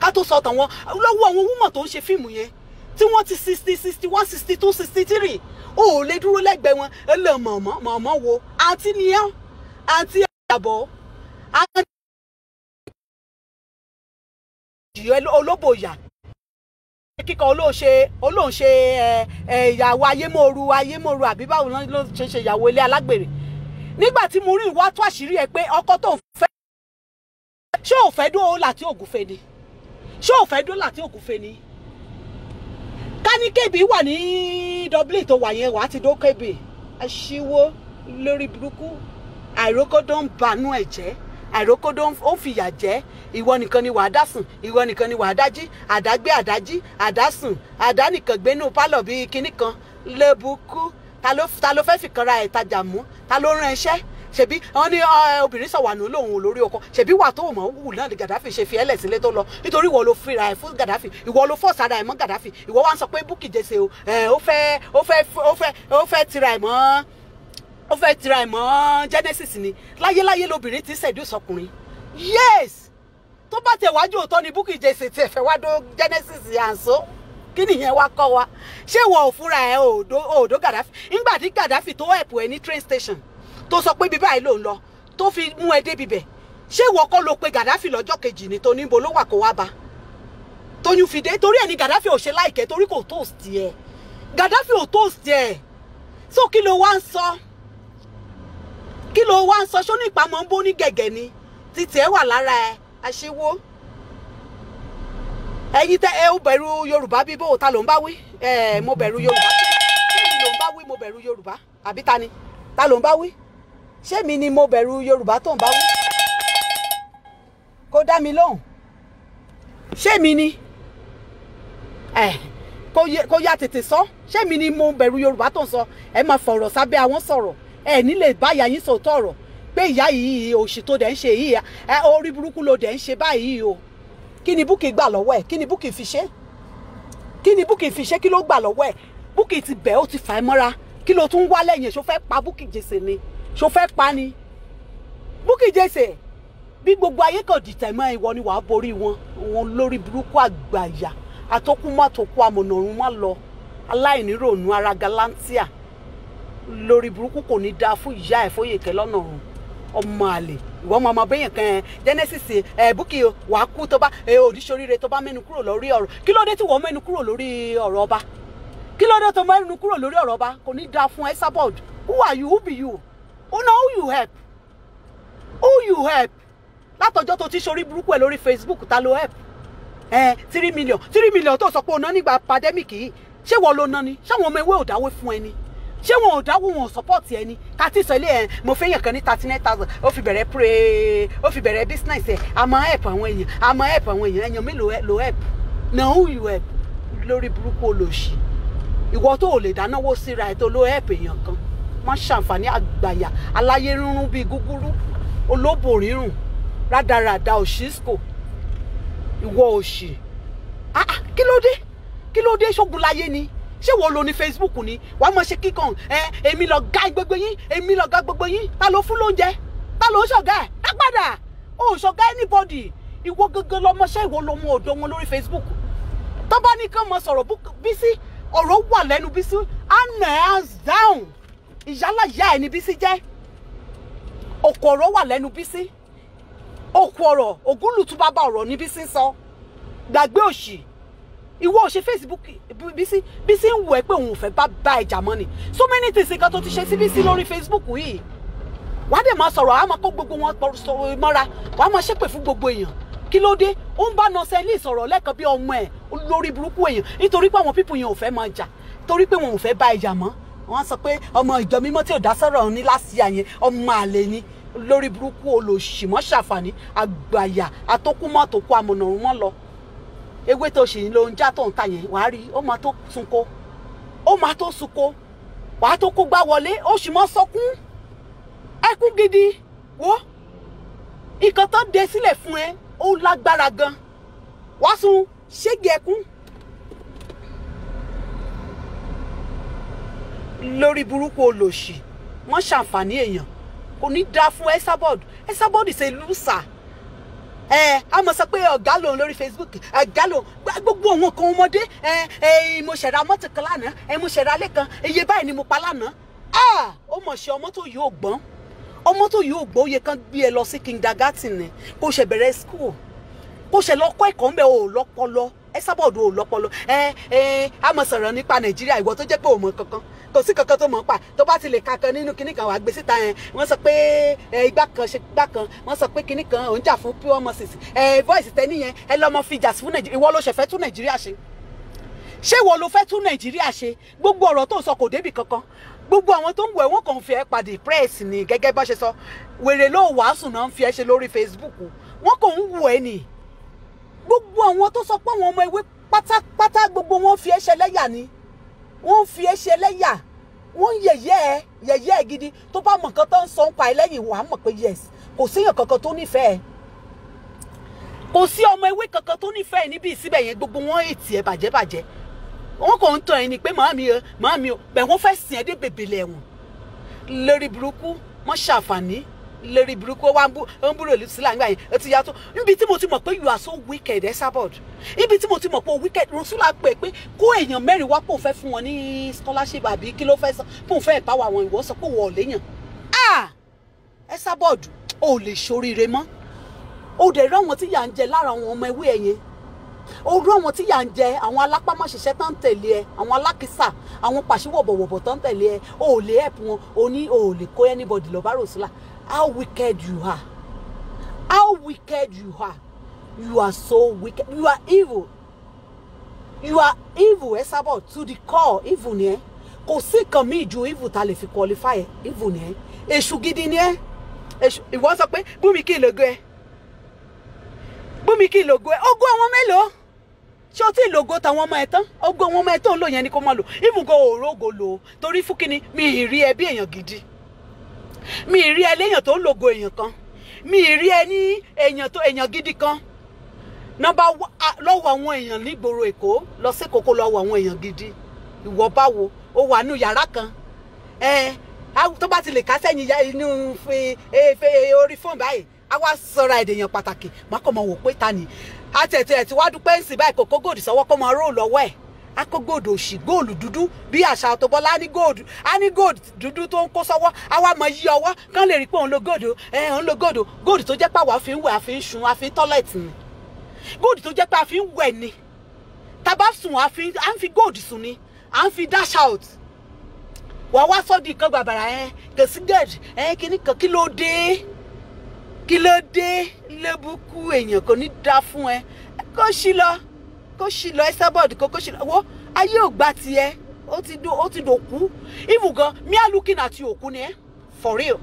Ká tó sọ tàwọn lọ́wọ́ àwọn wúmọ̀ tó ń ṣe fíìmù yẹn tí wọ́n ti sixty sixty one sixty two sixty three ò lè dúró lẹ́gbẹ̀ẹ́ wọn. Ẹ lè mọ̀mọ́ mọ̀mọ́ wo àǹtí nìyẹn àǹtí ẹ̀yàbọ̀ àǹtí olóbòyà kíkọ olóòṣe olóòṣe ẹ ẹ ìyàwó ayémòru ayémòru àbí báwo ló ṣe ṣe ìyàwó ilé alágbèrè? Nígbà tí mo rí ìwà tó àṣírí ẹ pé ọkọ tó fẹ́ ṣé ò fẹ́ dó láti ògùnfe ni? Ṣé ò fẹ́ dó láti ògùnfe ni? Ká ní kébì wà ní dublin tó wà yẹn wà á ti dó kébì. Aṣíwó lórí burúkú. Àìrókódó ń banú ẹ̀ jẹ́ àìrókódó ó fìyà jẹ. Ìwọ nìkan ni wàá dásùn. Ìwọ nìkan ni wàá dájí. Àdágbé àdájí àdásùn. Àdánìkan gbénú pálọ̀ bíi kinní kan. Lébùkú ta ló fẹ́ fìkanra ẹ̀ tajà mú? Ta ló rán iṣẹ́? Ṣebí wọn ní obìnrin sọ̀wánú lòun lórí ọkọ ṣebí wà tó mọ̀ wù náà ni Gaddafi ṣe fi ẹlẹ̀ sílé tó lọ. Nítorí ìwọ ló fira ẹ̀ fún Gaddafi. Ìwọ ló fọ́ sára ẹ̀ mọ́ Gaddafi. Ìwọ wá ń sọ pé Bukky Jesse o ó fẹ́ ó fẹ́ ó fẹ́ ó fẹ́ tira ẹ̀ mọ́ ó fẹ́ tira ẹ̀ Genesis ni. Láyéláyé lobìnrin ti seduce ọkùnrin. Yes! Tó bá tẹ̀ wájú òótọ́ ni Bukky Jesse tiẹ̀ fẹ́ wá dó Genesis àǹsó kí nìyẹn wá kọ́ wa? Ṣé ìwọ ò fúnra ẹ̀ òòdó òòdó Gaddafi? Ńgbà tí Gaddafi tó ẹ̀pù ẹ̀ ní train station tó sọ pé bíbá yìí ló ń lọ tó fi mú ẹ débi bẹ̀ ṣé ìwọ kọ́ ló pe Gaddafi lọ́jọ́ kejì ní tó níbo ló wà kó wá bá. Tóyún fi torí ẹ̀ ní Gaddafi ò ṣe láìkẹ́ torí kò toast ẹ̀. Gaddafi ò toast ẹ̀. So kí ló wá ń sọ kí ló wá ń sọ? Ṣó ní ìpamọ́ ń bó ní gẹ̀gẹ̀ ni? Títí ẹ wà lára ẹ. Aṣẹ́wó ẹ̀yin tẹ ẹ ó bẹ̀rù Yorùbá bíbó ta ló ń bá wí? Ẹ mo bẹ̀rù Yorùbá. Ṣé mi ló ń bá wí? Mo bẹ̀rù Yorùbá. Àbí ta ni? Ta ló ń bá wí? Ṣé mi ni mo bẹ̀rù Yorùbá tó ń bá wí? Kó dá mi lóhùn. Ṣé mi ni? Ẹ kó yá tètè sọ. Ṣé mi ni mo bẹ̀rù Yorùbá tó ń sọ? Ẹ máa fọ̀rọ̀ sábẹ́ àwọn sọ̀rọ̀ ẹ nílé báyà yín sòótọ́ ọ̀rọ̀ pé ìyá yìí òṣì tó dẹ̀ ń ṣe yìí ẹ orí burúkú ló dẹ̀ ń ṣe báyìí o. Kí ni Bukky gbà lọ́wọ́ ẹ̀? Kí ni Bukky fi ṣe? Kí ni Bukky fi ṣe? Kí ló gbà lọ́wọ́ ẹ̀? Bukky ti bẹ̀ ó ti fà ẹ́ mọ́ra. Kí ló tún wá lẹ́yìn ṣó fẹ́ pa Bukky Jesse ni? Ṣó fẹ́ pa ni? Bukky Jesse bí gbogbo ayé kan dìtẹ̀ mọ́ ìwọ ni wàá borí wọn. Wọn lórí burúkú àgbàyà. Àtọkùnmọ́ àtọkù àmọ̀nà ọ̀run má lọ. Aláìníròònú ara galantia lórí burúkú kò ní dáa fún ìyá ẹ̀ Fóyèkẹ́ lọ́nà ọ̀run. Ọmọ àlè. Ìwọ ọmọ ọmọ bẹyẹn kan ẹ Genesis ẹ Bukky o wà á kú tó bá ẹ òdìṣoríire tó bá mẹ́nu kúrò lórí ọ̀rọ̀. Kí ló dé tí wọ́n mẹ́nu kúrò lórí ọ̀rọ̀ ọba? Kí ló dé tó mẹ́nu kúrò lórí ọ̀rọ̀ ọba? Kò ní dáa fún Esabod who are you? Who be you? Who know who you help? Who you help? Látọjọ́ tó ti ṣorí burúkú ẹ lórí Facebook ta ló help? Ẹ three million. Three million tó sọ pé o ná nígbà pandemic yìí. Ṣé wọ́n ló ná ni? Ṣé àwọn ọmọ ewé ò dáwó fún ẹni ṣé wọn ò dáwọ́ wọn support ẹni ká tí sọ ilé ẹ mo fẹ́ yàn kan ní thirty nine thousand. Ó fi bẹ̀rẹ̀ pray ó fi bẹ̀rẹ̀ business ẹ. Àmọ́ help àwọn èèyàn àmọ́ help àwọn èèyàn. Ẹ̀yàn mélòó ló help? Na who you help? Lórí burúkú olóṣì. Ìwọ tó ò lè dánáwó síra ẹ tó ló help èèyàn kan. Wọ́n ṣàǹfààní àgbàyà. Aláyé rúnrún bíi gúgúrú. Olóbò rírùn. Òṣìṣkò. Ìwọ òṣì. Ah kí ló dé? Kí ló dé? Ṣógun láyé ni ṣé wo lo ní facebook ni? Wàá mọ ṣe kíkan. Ẹ èmi lọ ga gbogbo yín èmi lọ ga gbogbo yín. Ta ló fún lóúnjẹ? Ta ló ń ṣọ̀gá ẹ? Lágbàdà ó ń ṣọ̀gá anybody. Ìwọ gẹ́gẹ́ lọmọṣẹ́ ìwọ lọmọ ọ̀dọ̀ wọn lórí facebook. Tó bá ní kán mọ sọ̀rọ̀ Bísí ọ̀rọ̀ wà lẹ́nu Bísí. Anna hands down ìyálà ìyá ẹni Bísí jẹ́. Òkú ọ̀rọ̀ wà lẹ́nu Bísí. Òkú ọ̀rọ̀ ògúnlùtú bàbá ọ̀rọ̀ ní Bísí sọ. Gbàgbé òṣì ìwọ ò ṣe facebook Bísí Bísí ń wọ ẹ pé òun ò fẹ́ bá bá ẹjà mọ́ ni. So many things nǹkan tó ti ṣe sí Bísí lórí facebook yìí. Wàá dẹ̀ máa sọ̀rọ̀ máa kó gbogbo wọn mọ́ra. Wàá máa ṣépè fún gbogbo èèyàn. Kí ló dé? Ó ń bá nọ́ọ̀sẹ̀ sọ̀rọ̀ lẹ́ẹ̀kan bí ọmọ ẹ̀ lórí burúkú èèyàn. Nítorí pé àwọn pípù yẹn ò fẹ́ máa jà. Torí pé wọn ò fẹ́ bá ẹjà mọ́. Wọ́n sọ pé ọmọ ìjọ mímọ́ tí ò dá sọ̀rọ̀ ní lásìá yẹn ọmọ àlè ni. Lórí burúkú olòṣìmọ́ ṣàǹfààní. Àgbàyà àtọkùmọ́ àtọkù àmọ̀nàrún mọ́ lọ ewé tó ṣì ń lo ń já tó ń ta yẹn wàá rí ó máa tó sunko. Ó máa tó sunko. Wàá tó kó gbá wọlé ó sì mọ́ sọkún. Ẹkún gidi. Wo nǹkan tó dé sílẹ̀ fún ẹ ó lágbára gan. Wàá sun ṣégi ẹkún. Lórí burúkú olòṣì wọ́n ṣàǹfààní èèyàn. Kò ní dáa fún Esabod. Esabod ṣe lùsà ẹ a mọ̀ sọ pé ọ̀gá lòun lórí Facebook ọ̀gá lòun gbogbo àwọn kan ọmọdé ẹ ẹ mo ṣẹ̀ra mọ́tò kan lánàá ẹ mo ṣẹ̀ra alẹ́ kan iye báyìí ni mo pa lánàá. Ah ó mọ̀ ṣe ọmọ tó yìí ò gbọ́n. Ọmọ tó yìí ò gbọ́ oyè kan gbé ẹ lọ sí kindergarten kó ṣe bẹ̀rẹ̀ school. Kó ṣe lọ kọ́ ẹ̀kọ́ ńbẹ ò lọ́pọlọ Esabod ò lọ́pọlọ. Ẹ ẹ a mọ̀ sọ̀rọ̀ nípa Nàìjíríà. Ìwọ tó jẹ́ pé ò mọ̀ kankan. Kò sí kankan tó mọ̀ pa. Tó bá ti lè ka kan nínú kinní kan wàá gbé síta yẹn. Wọ́n sọ pé ẹ igbá kan ṣe igbá kan. Wọ́n sọ pé kinní kan òun jà fún pure moses ẹ voice tẹ́ni yẹn ẹ lọ́mọ fi jà fún Nàìjíríà. Ìwọ ló ṣe fẹ́ tún Nàìjíríà ṣe. Ṣé ìwọ ló fẹ́ tún Nàìjíríà ṣe? Gbogbo ọ̀rọ̀ tó sọ kò débì kankan. Gbogbo àwọn tó ń wẹ̀ wọ́n kàn fi ẹ́ pàdé press ni gẹ́gẹ́ bá ṣe sọ. Wèrè ló wàásù náà ń fi ẹ́ ṣe lórí Facebook. Wọ́n kàn ń wù ẹ́ gbogbo àwọn tó sọ pé àwọn ọmọ ewé pátápátá gbogbo wọn fi ẹ́ ṣe lẹ́yà ni. Wọ́n fi ẹ́ ṣe lẹ́yà. Wọ́n ń yẹ̀yẹ́ ẹ yẹ̀yẹ́ ẹ gidi. Tó bá mọ̀ nǹkan tó ń sọ ń pa ẹ lẹ́yìn wàá mọ̀ pé yes. Kò síyàn kankan tó nífẹ̀ẹ́ kò sí ọmọ ewé kankan tó nífẹ̀ẹ́ níbi ìsíbẹ̀ yẹn. Gbogbo wọn ètì ẹ bàjẹ́ bàjẹ́. Wọn kò ń tàn ẹ ní pé màámi o màámi o. Bẹ̀ wọ́n fẹ́ sìn ẹ́ dé bèbèlè ẹ̀wọ̀n. Lórí burúkú wọ́n ṣàǹfààní lórí burúkú wa ń búrò sílá nígbà yẹn ó ti yàtọ̀ níbi tí mo ti mọ̀ pé you are so wicked Esabod níbi tí mo ti mọ̀ pé wicked Rosula pè pé kó èèyàn mẹ́rin wá pò fẹ́ fún wọn ní scholarship àbí kí ló fẹ́ sọ pò fẹ́ ìpáwọ̀ àwọn ìwọ sọ pé wọ́n ò léèyàn. Ah Esabod ò lè ṣoríire mọ́. O dẹ̀ rí àwọn tí yà ń jẹ lára àwọn ọmọ ewé ẹ̀ yẹn. O rí àwọn tí yà ń jẹ àwọn alápámọ́ṣiṣẹ́ tó ń tẹ̀lé ẹ àwọn alákìsà àwọn pàṣíwọ̀bọ̀wọ̀bọ̀ tó ń tẹ̀lé ẹ. O ò lè help wọn o ní o ò lè kó anybody lọ bá Rosula how wicked you are. How wicked you are. You are so wicked. You are evil. You are evil Esabod to the core evil ni ẹ kò sí ju evil ta fi qualify ẹ evil ni ẹ èṣù gidi ni ẹ èṣù ìwọ sọ pé bùnmi kí lógo ẹ bùnmi kí lógo ẹ ogún àwọn mélòó? Ṣé o ì lògo tàwọn ọmọ ẹ tán? Ogún àwọn ọmọ ẹ tó ń lò yẹn ni kò mọ lò. Mi ì rí ẹ bí èèyàn gidi mi ì rí ẹ léèyàn tó ń lògo èèyàn kan. Mi ì rí ẹ ní èèyàn tó èèyàn gidi kan. Nọmba lọ́wọ́ àwọn èèyàn nígboro èkó lọ sí kókó lọ́wọ́ àwọn èèyàn gidi. Ìwọ báwo ó wà nù yàrá kan. Ẹ tó bá ti lè ká sẹ́yìn inú orí fóònù báyìí a wá sọra èdèyàn pàtàkì. Má kọ́ mọ wò pé ta ni. Àtẹ̀tẹ̀ ẹ̀ tí wàá dúpẹ́ ńsìn báyìí kò kó gòdì sọ́wọ́ kó máa ró lọ́wọ́ ẹ̀ á kó gòdì òṣì góòlù dúdú bí àṣà Auto-Bola á ní gòdì á ní gòdì dúdú tó ń kó sọ́wọ́ á wá mọ yí ọwọ́ kán lè rí pé òun lo gòdì ẹ̀ òun lo gòdì gòdì tó jẹ́ pé àwa fi ń wẹ̀ àfi ń sun àfi ń tọ́lẹ̀tì ni. Gòdì tó jẹ́ pé àfi ń wẹ̀ ni. Tàbá sùn àfi à ń fi gòdì sùn ni à ń fi dash out. Wà wá sọ́ọ̀dì nǹkan bàbàrà ẹ̀ kèsì gẹ̀ẹ́dì ẹ̀ kíní kan kí ló dé? Kí ló dé? Lébùkú èèyàn kò ní dá fún ẹ. Kó sí lọ kó sí lọ Esabod kó kó sí lọ wo ayé ò gbà tiẹ̀ ó ti do ó ti dòkú. Even gan me are looking at you òkú ni ẹ. For real.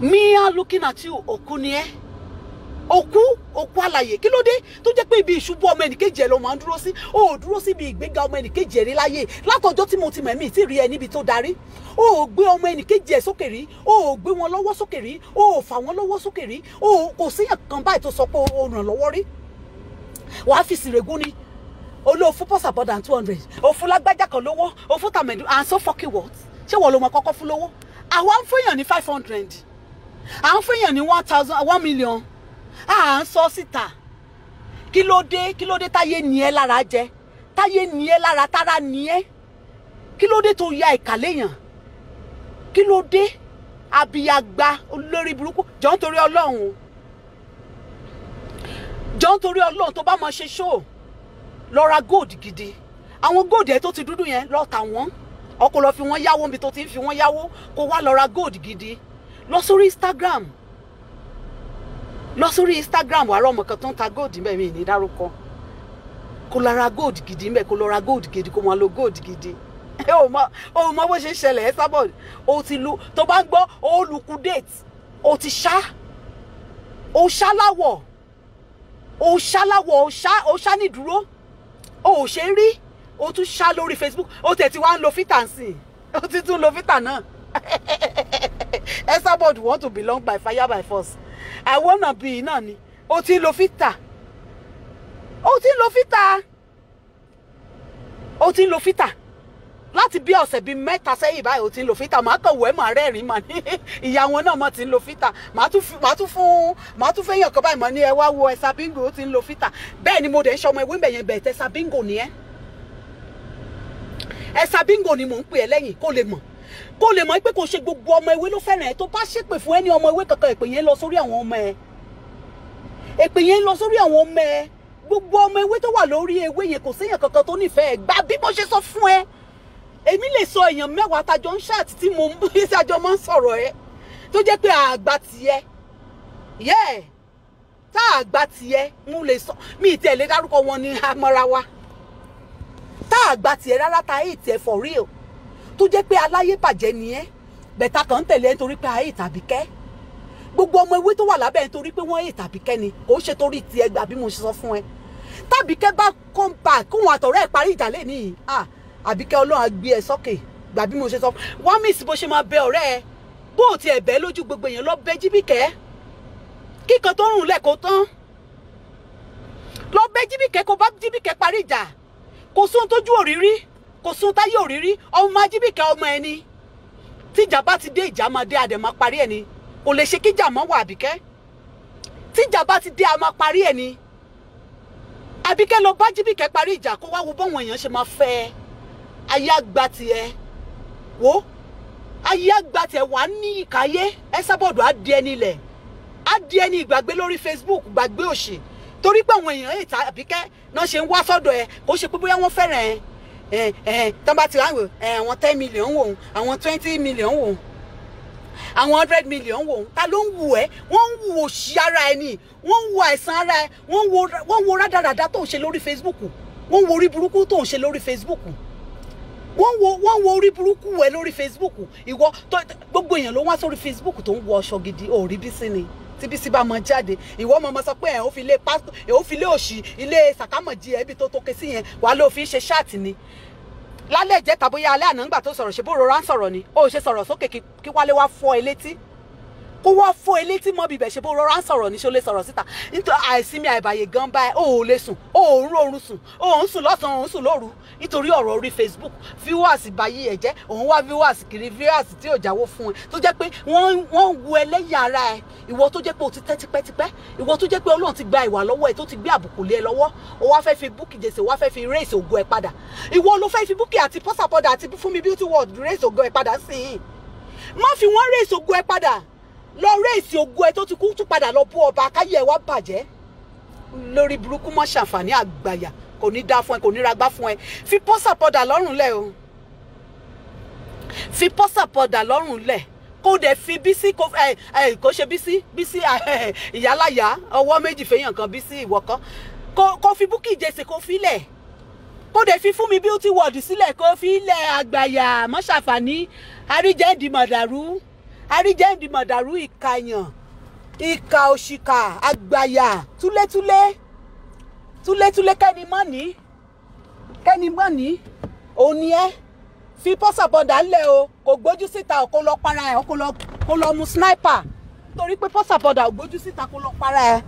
Me are looking at you òkú ni ẹ. Òkú òkú àlàyé kí ló dé tó jẹ́ pé ibi ìṣubú ọmọ ẹnìkejì ẹ ló máa ń dúró sí? Ó ò dúró síbi ìgbéga ọmọ ẹnìkejì ẹ rí láyé. Látọjọ́ tí mo ti mẹ̀mí tí rí ẹ níbi tó darí. Ó ò gbé ọmọ ẹnìkejì ẹ sókè rí. Ó ò gbé wọn lọ́wọ́ sókè rí. Ó ò fà wọn lọ́wọ́ sókè rí. Ò kò síyàn kan báyìí tó sọ pé ó ràn lọ́wọ́ rí wàá fi sìrègùn ni. Olóò fún pọ́sà bọ́dà two hundred. Òfun lágbájá kan lówó. Òfun tàmẹ̀dù. And so fucking what? Ṣé wọ́n ló mọ kọ́kọ́ fún lówó? Àwa ń fúnyàn ní five hundred. À ń fúnyàn ní one thousand one million. À ń sọ síta. Kí ló dé? Kí ló dé táyé ní ẹ lára jẹ? Táyé ní ẹ lára tára ní ẹ? Kí ló dé tó ya ìkàléyàn kí ló dé? Abiyagba olórí burúkú. Jọ ń torí ọlọ́run jọ ń torí ọlọ́run tó bá máa ṣe ṣóò lọ ra gold gidi. Àwọn gold ẹ tó ti dúdú yẹn lọ tà wọ́n. Ọkọ lọ fi wọ́n yáwó níbi tó ti ń fi wọ́n yáwó. Kó wá lọ ra gold gidi. Lọ sórí Instagram. Lọ sórí Instagram. Wàá rọmọ kan tó ń ta gold mbẹ mi ní dárúkọ. Kó lọ ra gold gidi mbẹ kó lọ ra gold gidi kó máa lo gold gidi. O mọ o mọ bó ṣe ṣẹlẹ̀ ẹ sábọ̀. O ti lu tó bá ń gbọ́ o lukú date. O ti ṣá. O ṣá láwọ̀ o ṣá láwọ̀ o ṣá o ṣá nídúró o ò ṣe rí. O tún ṣá lórí Facebook. O tẹ̀ tí wàá ń lo fítà sí i o ti tún lo fítà náà. Esabod want to belong by fire by force. I wanna be náà ni. O ti lo fítà. O ti lo fítà. O ti lo fítà láti bí ọ̀sẹ̀ bíi mẹ́ta sẹ́yìn báyìí o ti ń lo fítà màá kàn wẹ́ màá rẹ́rìn-ín màá ní ìyá wọn náà mọ̀ ti ń lo fítà màá tún fún màá tún fẹ́yàn kan báyìí mọ̀ ní ẹ wá wo ẹ̀sà bíngò ó ti ń lo fítà bẹ́ẹ̀ ni mo dẹ̀ ń ṣe ọmọ ewé mbẹ̀yẹn bẹ̀ tẹ̀sà bíngò ni ẹ́. Ẹ̀sà bíngò ni mò ń pè ẹ́ lẹ́yìn kó lè mọ̀. Kó lè mọ̀ pé kò ṣe gbogbo ọmọ ewé ló fẹ́ràn ẹ. Tó bá ṣépè fún ẹni ọmọ ewé kankan èpè yẹn lọ sórí àwọn ọmọ ẹ èmi lè sọ èèyàn mẹ́wàá tájọ ń ṣáàtì tí mo ń ṣáàjọ máa ń sọ̀rọ̀ ẹ tó jẹ́ pé àgbà tiẹ̀ yẹ́ tá àgbà tiẹ̀ mo lè sọ mi ì tẹ̀lé dárúkọ wọn ní amọ́ra wa. Tá àgbà tiẹ̀ rárá ta èyí tiẹ̀ for real. Tó jẹ́ pé aláyé bàjẹ́ ni ẹ́ bẹ̀ta kan ń tẹ̀lé ẹ nítorí pé ayé tàbí kẹ́. Gbogbo ọmọ ewé tó wà lábẹ́ ẹ nítorí pé wọ́n ayé tàbí kẹ́ ni kò ṣe torí tiẹ̀ gbà bí mo ṣe sọ fún ẹ. Tàbí kẹ́ bá back kóhun àtọ̀rẹ́ ẹ̀ parí ìjà lé nìyí ah àbíkẹ́ ọlọ́run á gbé ẹ sókè. Gbà bí mo ṣe sọ wọ́n mí sí bó ṣe máa bẹ ọ̀rẹ́ ẹ. Bó o tiẹ̀ bẹ́ lójú gbogbo èèyàn lọ bẹ jíbìkẹ́ kíkan tó rùn lẹ́kọ̀ọ́ tán. Lọ bẹ jíbìkẹ́ kó bá jíbìkẹ́ parí ìjà. Kò sóhun tójú òrírí kò sóhun táyé òrírí ọmọ ajíbìkẹ́ ọmọ ẹni. Tíjà bá ti dé ìjà máa dé àdè máa parí ẹ ni. Kò lè ṣe kíjà mọ́ wà àbíkẹ́. Tíjà bá ti dé a máa parí ẹ ni. Àbíkẹ́ lọ bá jíbìkẹ́ parí ìjà kó wá wo bọ́wọn èèyàn ṣe máa fẹ́ ẹ ayé àgbà tiẹ̀ wo ayé àgbà tiẹ̀ wà ní ìkáyé. Esabod á di ẹni ilẹ̀ á di ẹni ìgbàgbé lórí Facebook gbàgbé òṣì. Torí pé àwọn èèyàn èyí Àbíkẹ́ náà ṣe ń wá sọ́dọ̀ ẹ kó ṣe pé bóyá wọ́n fẹ́ràn ẹ. Ẹ bá ti ẹ àwọn ten million wò ó àwọn twenty million wò ó àwọn hundred million wò. Ó ta ló ń wù ẹ? Wọ́n ń wù òṣì ara ẹ ni. Wọ́n ń wù àìsàn ara ẹ. Wọ́n ń wo rádaràda tó ń ṣe lórí Facebook. Wọ́n ń wo orí burúkú tó ń ṣe lórí Facebook wọ́n wo wọ́n wo orí burúkú ẹ lórí facebook. Ìwọ gbogbo èèyàn ló wá sórí facebook tó ń wọ aṣọ gidi ò rí bísí ni. Tí bísí bá mọ jáde ìwọ ọmọ ọmọ sọ pé ẹ̀ ó fi ilé pásítọ̀ ẹ̀ ó fi ilé òṣì ilé sàkámọ̀jì ẹbí tó tóke sí yẹn wà ló fi ṣe ṣáàtì ni. Lálẹ́ ìjẹta bóyá alẹ́ àná ńgbà tó sọ̀rọ̀ ṣe bó rọra ń sọ̀rọ̀ ni? Ó ṣe sọ̀rọ̀ sókè kí wálé wá fọ́ ẹ létí kó wá fọ́ ẹ létí mọ́ bíbẹ̀ ṣe bó rọra ń sọ̀rọ̀ ní ṣó lè sọ̀rọ̀ síta. Nítorí àìsinmi àìbàyè gan báyìí ó ò lè sùn ó ò ń rọrùn sùn ó ń sùn lọ́sàn-án ó ń sùn lóru. Nítorí ọ̀rọ̀ orí Facebook viewers báyìí ẹ̀ jẹ́ òun wá viewers kiri viewers tí ò jáwó fún ẹ. Tó jẹ́ pé wọ́n wu ẹlẹ́yà ara ẹ. Ìwọ tó jẹ́ pé o ti tẹ́ tipẹ́tipẹ́ ìwọ tó jẹ́ pé Ọlọ́run ti gba ìwà lọ́wọ́ ẹ tó ti gbé àbùkù lé ẹ lọ́wọ́ o wá fẹ́ fi búkì jèsè o wá fẹ́ fi race ògo ẹ padà. Ìwọ ló fẹ́ fi búkì àti pọ́sàpọ́dà àti fún mi beauty world race ògo ẹ padà sí i. Má fi wọ́n race ògo ẹ padà lọ réèsì ògo ẹ tó ti kú tún padà lọ bú ọba káyé ẹ wá bàjẹ́. Lórí burúkú mọ́ ṣàǹfààní àgbàyà. Kò ní dá fún ẹ kò ní ragbá fún ẹ. Fi pọ́sà pọ́dà lọ́rùn lẹ̀ o. Fi pọ́sà pọ́dà lọ́rùn lẹ̀. Kó dẹ̀ fi bísí kó ẹ ẹ kó ṣe bísí bísí ìyálàyà ọwọ́ méjì fẹ́yàn kan bísí ìwọ kan. Kó fi búkì ìjẹsẹ̀ kó fi lẹ̀. Kó dẹ̀ fi fún mi beauty world sílẹ̀ kó fi lẹ̀ àgbàyà mọ́ ṣàǹfààní. Àríjẹ́ndì mọ̀dàrú àríjẹ́ndì mọ̀dàrú ìkàyàn ìkà òṣìkà àgbàyà túlétúlé túlétúlé kẹ́ni mọ́ ní kẹ́ni mọ́ ní òun ni ẹ́. Fi pọ́sàbọ̀dà ńlẹ̀ o kò gbójú síta kó lọ para ẹ̀ kó lọ mu sniper. Torí pé pọ́sàbọ̀dà ò gbójú síta kó lọ para ẹ̀.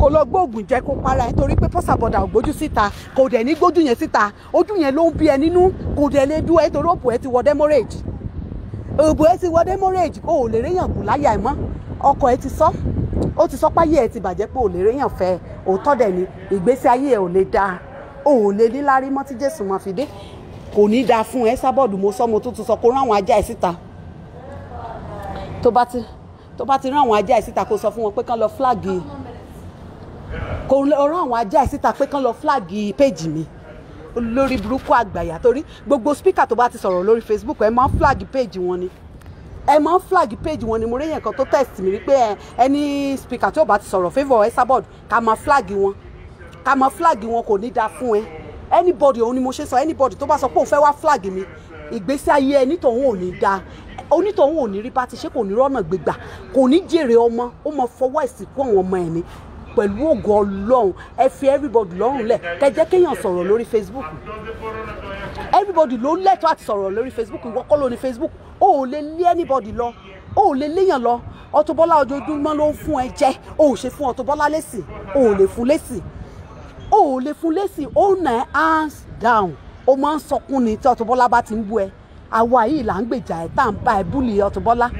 Kò lọ gbóògùn jẹ kó para ẹ. Torí pé pọ́sàbọ̀dà ò gbójú síta kò dẹ̀ ní gbójú yẹn síta. Ojú yẹn ló ń bí ẹ nínú kò dẹ̀ lè dú ẹ torí òpó ẹ ti wọ demorage òbò ẹ ti wọ demorage o ò lè réyàn kù láyà ẹ mọ́ ọkọ ẹ ti sọ ó ti sọ páyé ẹ ti bàjẹ́ pé ò lè réyàn fẹ́. Òótọ́ dẹ̀ ni ìgbésí ayé ẹ ò lè dáa. O ò lè níláárí mọ́ tí Jésù máa fi dé. Kò ní dáa fún ẹ sábọ̀dù mo sọ mo tún tún sọ kó rán àwọn ajá ẹ síta. Tó bá ti tó bá ti rán àwọn ajá ẹ síta kó sọ fún wọn pé kán lọ fúláàgì kò rán àwọn ajá ẹ síta pé kán lọ fúláàgì péjì mi lórí burúkú àgbàyà torí gbogbo spíkà tó bá ti sọ̀rọ̀ lórí Facebook ẹ máa ń flag page wọn ni. Ẹ máa ń flag page wọn ni. Mo réyàn kan tó test mi rí pé ẹni spíkà tí ò bá ti sọ̀rọ̀ favour Esabod ká máa flag wọn. Ká máa flag wọn kò ní dáa fún ẹ. Anybody òun ni mo ṣe sọ anybody tó bá sọ pé òun fẹ́ wá flag mi ìgbésí ayé ẹni tòun ò ní da onítọ̀hún ò ní rí bá ti ṣe kò ní rọ́nà gbégbà kò ní jèrè ọmọ ó mọ fọwọ́ ìsìnkú àwọn ọmọ ẹ̀ ni pẹ̀lú ògo ọlọ́run. Ẹ fi everybody lọ́rùn lẹ̀. Kẹjẹ́ kéèyàn sọ̀rọ̀ lórí facebook. Everybody ló lẹ́tọ̀ọ́ àti sọ̀rọ̀ lórí facebook. Ìwọ kọ́ ló ní facebook. O ò lè lé anybody lọ. O ò lè léèyàn lọ. Bola ojoojúmọ́ ló ń fún ẹ jẹ. O ò ṣe fún Bola lésì. O ò lè fún lésì. O ò lè fún lésì. Ó nà hands down. O máa ń sọkún ni tí Bola bá ti ń bú ẹ àwa yìí là ń gbèjà ẹ tá à ń bá ẹ búlì Auto Bola.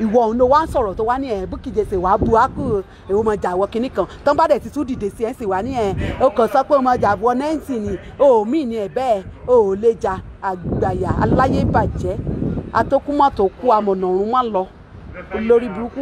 Ìwọ òun ló wá ń sọ̀rọ̀ tó wá ní ẹ̀ Bukky Jesse wàá bu ákù èwo mọ̀ jà wọ kínní kan. Tán bá dẹ̀ ti tún dìde sí ẹ̀ sì wá ní ẹ̀ o kàn sọ pé o mọ̀ jà wọ nẹ́ǹtì ni. O ò mí ni ẹ̀ bẹ́ẹ̀ o ò lè jà. Àgbàyà aláyé bàjẹ́. Atókùmọ̀ tó kú amọ̀nà ọ̀run má lọ. Lórí burúkú.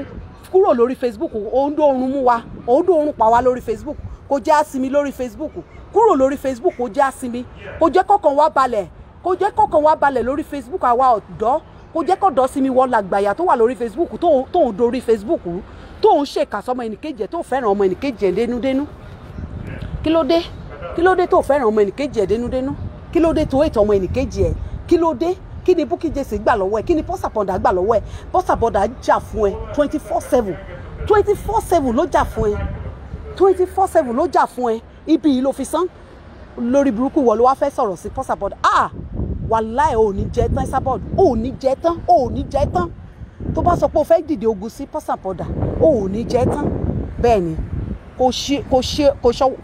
Kúrò lórí Facebook òun dó oorun mú wa òun dó oorun pa wá lórí Facebook. Kò jẹ́ àsinmi lórí Facebook. Kúrò lórí Facebook kò jẹ́ àsinmi. Kò jẹ́ kọ̀ọ̀kan wá balẹ̀ kò jẹ́ kọ̀ọ̀kan wá balẹ̀ lórí Facebook àwa ọ̀dọ́. Kò jẹ́ kọ̀dọ̀ sí mi wọ́n làgbàyà tó wà lórí Facebook tó ń dorí Facebook rú tó ń ṣèkà sọmọ ẹnìkejì ẹ̀ tó fẹ́ràn ọmọ ẹnìkejì ẹ̀ dénúdénú. Kí ló dé? Kí ló dé tó fẹ́ràn ọmọ ẹnìkejì ẹ̀ dénúdénú? Kí ló dé tó ètò ọmọ ẹnìkejì ẹ̀? Kí ló dé? Kí ni Bukky Jesse gbà lọ́wọ́ ẹ̀? Kí ni pọ́sàpọ̀dà gbà lọ́wọ́ ẹ̀? Pọ́sàpọ̀dà jà fún ẹ twenty four seven. twenty four seven ló jà fún ẹ. twenty four seven ló jà fún ẹ. Ibi yìí ló fi san lórí burúkú wọ̀ ló wá fẹ́ sọ̀rọ̀ sí pọ́sàpọ̀dà ah wàláì ò ní jẹ tán sábọ̀dù ò ní jẹ tán ò ní jẹ tán. Tó bá sọ pé o fẹ́ dìde ogun sí pọ́sàpọ̀dà ò ní jẹ tán. Bẹ́ẹ̀ ni kò ṣe kò ṣe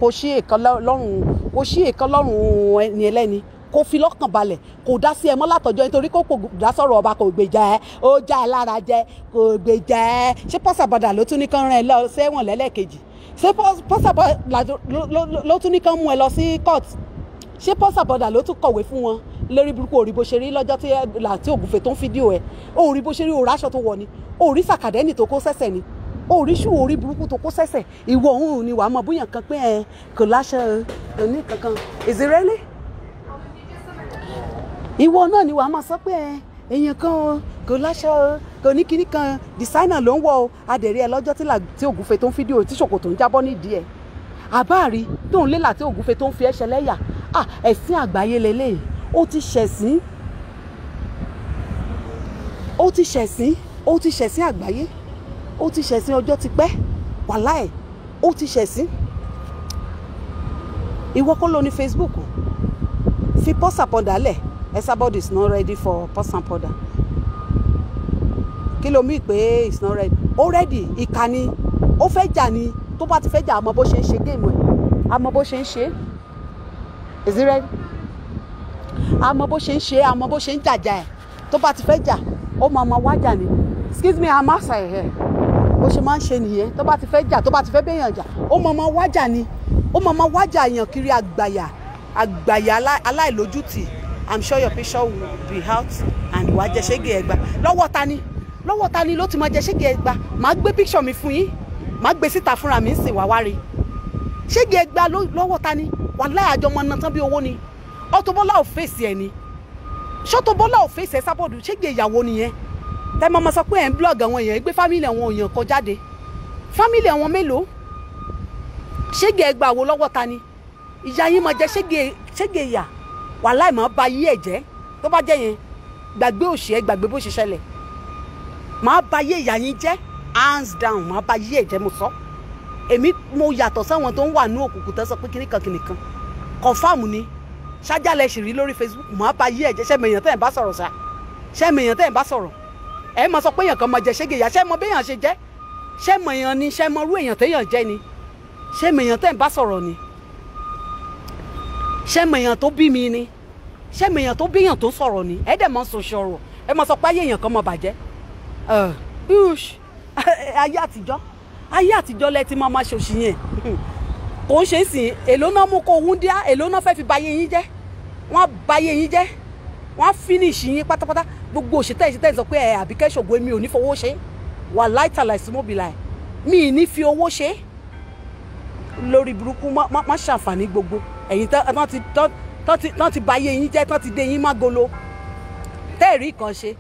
kò ṣe èèkan lọ́rùn kò ṣe èèkan lọ́rùn ẹni ẹlẹ́ni. Kò fi lọ́kàn balẹ̀ kò dá sí ẹ mọ́ látọjọ́ nítorí kò kò dá sọ̀rọ̀ ọba kò gbèjà ẹ ó já ẹ lára jẹ kò gbèjà ẹ. Ṣé pọ́sàpọ̀dà ló tún ní kán rán ẹ lọ sẹ́wọ̀n lẹ́lẹ́kejì ṣé pọ́sàpọ̀dà ló tún ní kán mú ẹ lọ sí court? Ṣé pọ́sàpọ̀dà ló tún kọ̀wé fún wọn lórí burúkú òrí bó ṣe rí lọ́jọ́ tí tí ògùnfẹ̀ tó ń fídíò ẹ̀? Òrí bó ṣe rí òrá aṣọ tó wọ̀ ni. Òrí sàkàdẹ́nì tó kó sẹ́sẹ̀ ni. Òrí ṣù òrí burúkú tó kó sẹ́sẹ̀. Ìwọ òun ni wàá mọ bóyá kan pé ẹ kò láṣọ òní kankan ìzírẹ́lẹ̀ ìwọ náà ni wàá máa sọ pé ẹ èèyàn kan kò láṣọ kò ní kinní kan designer ló ń wọ o. Adẹ̀rí ẹ lọ́jọ́ tí ògùnfẹ̀ tó ń fídíò tí ṣòkòtò ń jábọ́ nídìí ẹ̀. Àbáàrí tóun lélà tí ògùnfẹ̀ tó ń fi ẹ̀ṣẹ̀ lẹ́yà. Ẹ̀sìn àgbáyé lélẹ́yìí. Ó ti ṣẹ̀sín. Ó ti ṣẹ̀sín. Ó ti ṣẹ̀sín àgbáyé. Ó ti ṣẹ̀sín ọjọ́ ti pẹ́. Wàláì ó ti ṣẹ̀sín. Ìwọ kọ́ ló ní Facebook fi pọ́sàpọ̀dà lẹ̀ Esabod is not ready for pọ́sàpọ̀dà kí ló mí pé it's not ready? Ó ready ìkànnì ó fẹ́ jà ni. Tó bá ti fẹ́ jà àmọ́ bó ṣe ń ṣe géèmù ẹ̀. Àmọ́ bó ṣe ń ṣe. Is it ready? Àmọ́ bó ṣe ń ṣe àmọ́ bó ṣe ń jàjà ẹ̀. Tó bá ti fẹ́ jà ó máa ma wájà ni. Excuse me i'm outside here. Bó ṣe máa ń ṣe nìyẹn. Tó bá ti fẹ́ jà tó bá ti fẹ́ béèyàn jà ó máa ma wájà ni. Ó máa ma wájà yàn kiri àgbàyà àgbàyà aláìlójútì i'm sure your picture will be out and wàá jẹ ṣége ẹgbà lọ́wọ́ ta ni? Lọ́wọ́ ta ni ló ti máa jẹ ṣége ẹgbà màá gbé picture mi fún yín. Màá gbé síta fúnra mi ń sìn wá wá rí. Ṣége ẹgbà lọ́wọ́ ta ni? Wàláhì àjọmọ́ náà tán bí owó ni. Auto Bola ò fèsì ẹ ni. Auto Bola ò fèsì ẹ sábọ̀dù? Ṣége ìyàwó nìyẹn tẹ mọ́ sọ pé ẹ̀ ń blog àwọn èèyàn gbé fámìlì àwọn èèyàn kan jáde. Fámìlì àwọn mélòó? Ṣége ẹgbà wo lọ́wọ́ ta ni? Ìyá yín máa jẹ ṣége ìyà wàláì máa ba yí ẹ̀ jẹ́. Tó bá jẹ́ yẹn gbàgbé òṣì ẹ gbàgbé bó ṣe ṣẹlẹ̀. Máa ba yé ìyá yín jẹ́. Hands down máa ba yí ẹ̀ jẹ́ mo sọ. Èmi mo yàtọ̀ sáwọn tó ń wà ní òkùnkùn tó sọ pé kíníkan kíníkan confam ni. Ṣájálẹ̀ ṣì rí lórí facebook. Màá bá yí ẹ̀jẹ̀ ṣẹ́ mèèyàn tẹ́ ẹ̀ bá sọ̀rọ̀ ṣá? Ṣẹ́ mèèyàn tẹ́ ẹ̀ bá sọ̀rọ̀? Ẹ̀ máa sọ pé èèyàn kan máa jẹ ṣége ìyá. Ṣẹ́ mọ béèyàn ṣe jẹ́? Ṣẹ́ mèèyàn ni? Ṣẹ́ mọ irú èèyàn téèyàn jẹ́ ni? Ṣẹ́ mèèyàn tẹ́ ẹ̀ bá sọ̀rọ̀ ni ṣẹ́ mèèyàn tó bí mi ni? Ṣẹ́ mèèyàn tó béèyàn tó sọ̀rọ̀ ni? Ẹ̀ dẹ̀ máa sọ ṣọ̀rọ̀ ẹ̀ máa sọ pé ayé èèyàn kan máa bàjẹ́. Ayé àtijọ́ ayé àtijọ́ lẹ ti máa máa ṣòṣì yẹn. Kò ń ṣe é sìn èló náà mú kó ohun díá èló náà fẹ́ẹ́ fi ba ayé yín jẹ́. Wọ́n ba ayé yín jẹ́. Wọ́n finish yín pátápátá. Gbogbo òṣìṣẹ́ ìṣiṣẹ́ sọ pé ẹ àbíkẹ́ ṣògo mi ò ní fowó ṣe. Wà láìtàlà ìsúnmọ́bìlà ẹ̀ mi ì ní fi owó ṣe. Lórí burúkú má ṣàǹfààní gbogbo ẹ̀yin tán ti ba ayé yín jẹ́ tán ti dé yín má golo tẹ́ẹ̀rí kan ṣe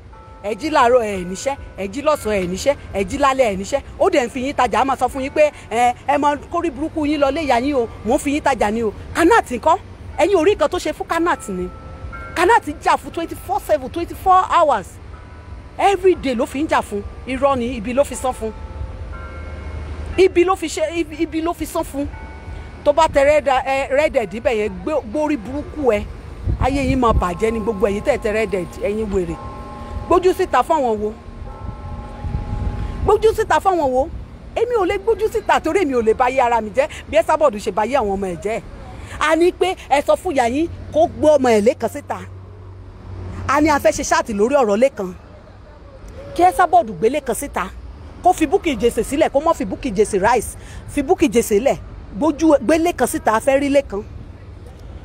ẹ̀jí làárọ̀ ẹ̀ níṣẹ́ ẹ̀jí lọ́sàn-án ẹ̀ níṣẹ́ ẹ̀jí lálẹ́ ẹ̀ níṣẹ́. Ó dẹ̀ ń fi yín tajà á máa sọ fún yín pé ẹ ẹ mọ kórí burúkú yín lọ léyà yín o mò ń fi yín tajà ni o. Kanáàtì ńkọ́? Ẹ̀yin ò rí nǹkan tó ṣe fún kanat ni. Kanat jà fún twenty four seven twenty four hours. Every day ló fi ń jà fún. Irọ́ ni ibi ló fi san fún. Ibi ló fi ṣe ibi, fún tó bá tẹ rẹ́dẹ̀ díbẹ̀ yẹn gbórí burúkú ẹ ayé yín máa bàjẹ́ ní gbogbo ẹ̀yin tẹ̀ tẹ rẹ́dẹ̀ ẹ̀yin wèrè. Gbójú síta fáwọn wo? Gbójú síta fáwọn wo? Èmi ò lè gbójú síta torí èmi ò lè báyé ara mi jẹ́. Bí ẹ sábọ̀dù ṣe báyé àwọn ọmọ ẹ̀ jẹ́. A ní pé ẹ sọ fún ìyá kó gbé ọmọ ẹ̀ lẹ́kan síta. A ní a ṣe ṣáàtì lórí ọ̀rọ̀ lẹ́kan kí ẹ sábọ̀dù gbé lẹ́kan síta. Kó fi búkì jèsè sílẹ̀ kó mọ́ fi búkì jèsè rice fi búkì jèsè lẹ̀ gbójú gbé lẹ́kan síta a fẹ́ rí lẹ́kan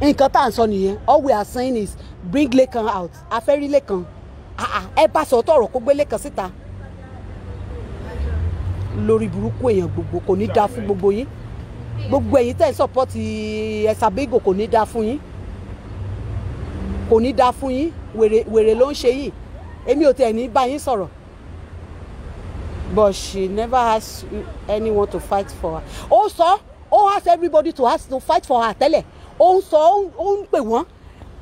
nǹkan tá à ń sọ nìyẹn all we are saying is bring lẹ́kan out a fẹ́ rí lẹ́kan ẹ bá sọ tọrọ kó gbé lẹ́kan síta. Lórí burúkú èèyàn gbogbo kò ní dáa fún gbogbo yín. Gbogbo ẹ̀yin tẹ́ ẹ̀ sọ́pọ́tì ẹ̀sàbígò kò ní dáa fún yín. Kò ní dáa fún yín. Wèrè wèrè ló ń ṣe yìí èmi ò tẹ̀ ní bá yín sọ̀rọ̀. But she never asked anyone to fight for her. Ó sọ ó ask everybody to ask to fight for her tẹ́lẹ̀. Ó ń sọ ó ń pè wọ́n.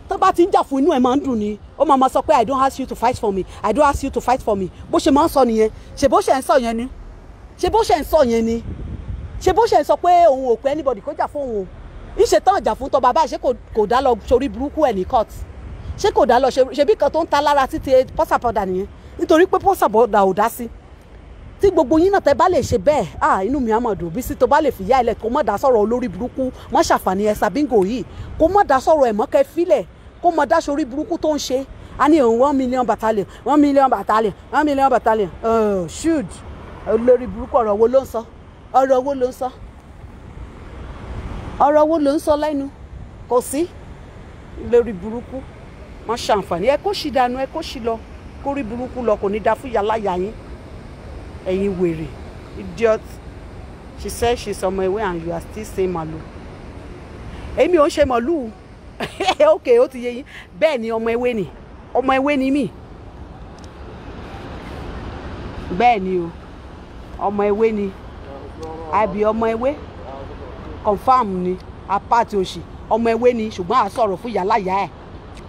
Tó bá ti ń jà fún inú ẹ̀ máa ń dùn ni. Ó máa ma sọ pé i don't ask you to fight for me. I don't ask you to fight for me. Bó ṣe máa ń sọ nìyẹn. Ṣe bó ṣe ń sọ yẹn ni? Ṣe bó ṣe ń sọ yẹn ni? Ṣe bó ṣe ń sọ pé òun ò pé anybody kó jà fún òun? O ìṣe tán jà fún tọba báyìí ṣé kò dá lọ sórí burúkú ẹ̀ ní court? Ṣé kò dá lọ? Ṣe bí kan tó ń ta lára títí pọ́sàpọ̀dà nìyẹn? Nítorí pé pọ́sàpọ̀dà ò dá sí tí gbogbo yín náà tẹ bá lè ṣe bẹ́ẹ̀ ah inú mi á mọ̀ dùn. Bí sí tó bá lè fìyà ilẹ̀ kó mọ̀ dá sọ̀rọ̀ olórí burúkú. Mọ̀ ṣàǹfààní ẹ̀sà bíngò yìí. Kó mọ̀ dá sọ̀rọ̀ ẹ̀mọ́ kẹ́ filẹ̀. Kó mọ̀ dá sórí burúkú tó ń ṣe. A ní òun one million battalion one million battalion one million battalion. Oh shoot. Olórí burúkú ọ̀rọ̀ wo ló ń sọ? Ọ̀rọ̀ wo ló ń sọ? Ọ̀rọ̀ wo ló ń sọ lẹ́nu? Kò sí. Lórí burúkú wọ́n ṣàǹfààní. Ẹ kó ṣì dànù ẹ kó ṣì lọ. Kó rí burúkú lọ kò ní da fún yàrá yà ẹ̀yin wèrè idiot. She said she's on my way and you are still saying màlúù èmi ò ń ṣe màlúù ok ó ti yé yín. Bẹ́ẹ̀ ni ọmọ ewé ni. Ọmọ ewé ni mí. Bẹ́ẹ̀ ni o. Ọmọ ewé ni. Àbí ọmọ ewé? Confam ni. Apáàtì òsì. Ọmọ ewé ni ṣùgbọ́n à sọ̀rọ̀ fún yàláyà ẹ̀.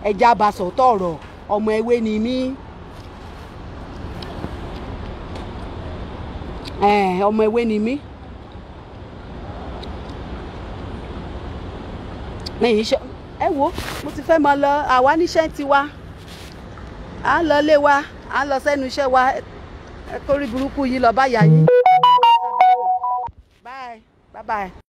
Ẹja bá sọ̀tọ̀ ọ̀rọ̀. Ọmọ ewé ni mí ọmọ ewé ni mí lẹ́yìn iṣẹ́ ẹ wo mo ti fẹ́ máa lọ àwa níṣẹ́ tiwa à ń lọ lé wa à ń lọ sẹ́nu iṣẹ́ wa kórí burúkú yìí lọ bá yà yín. bye bye bye.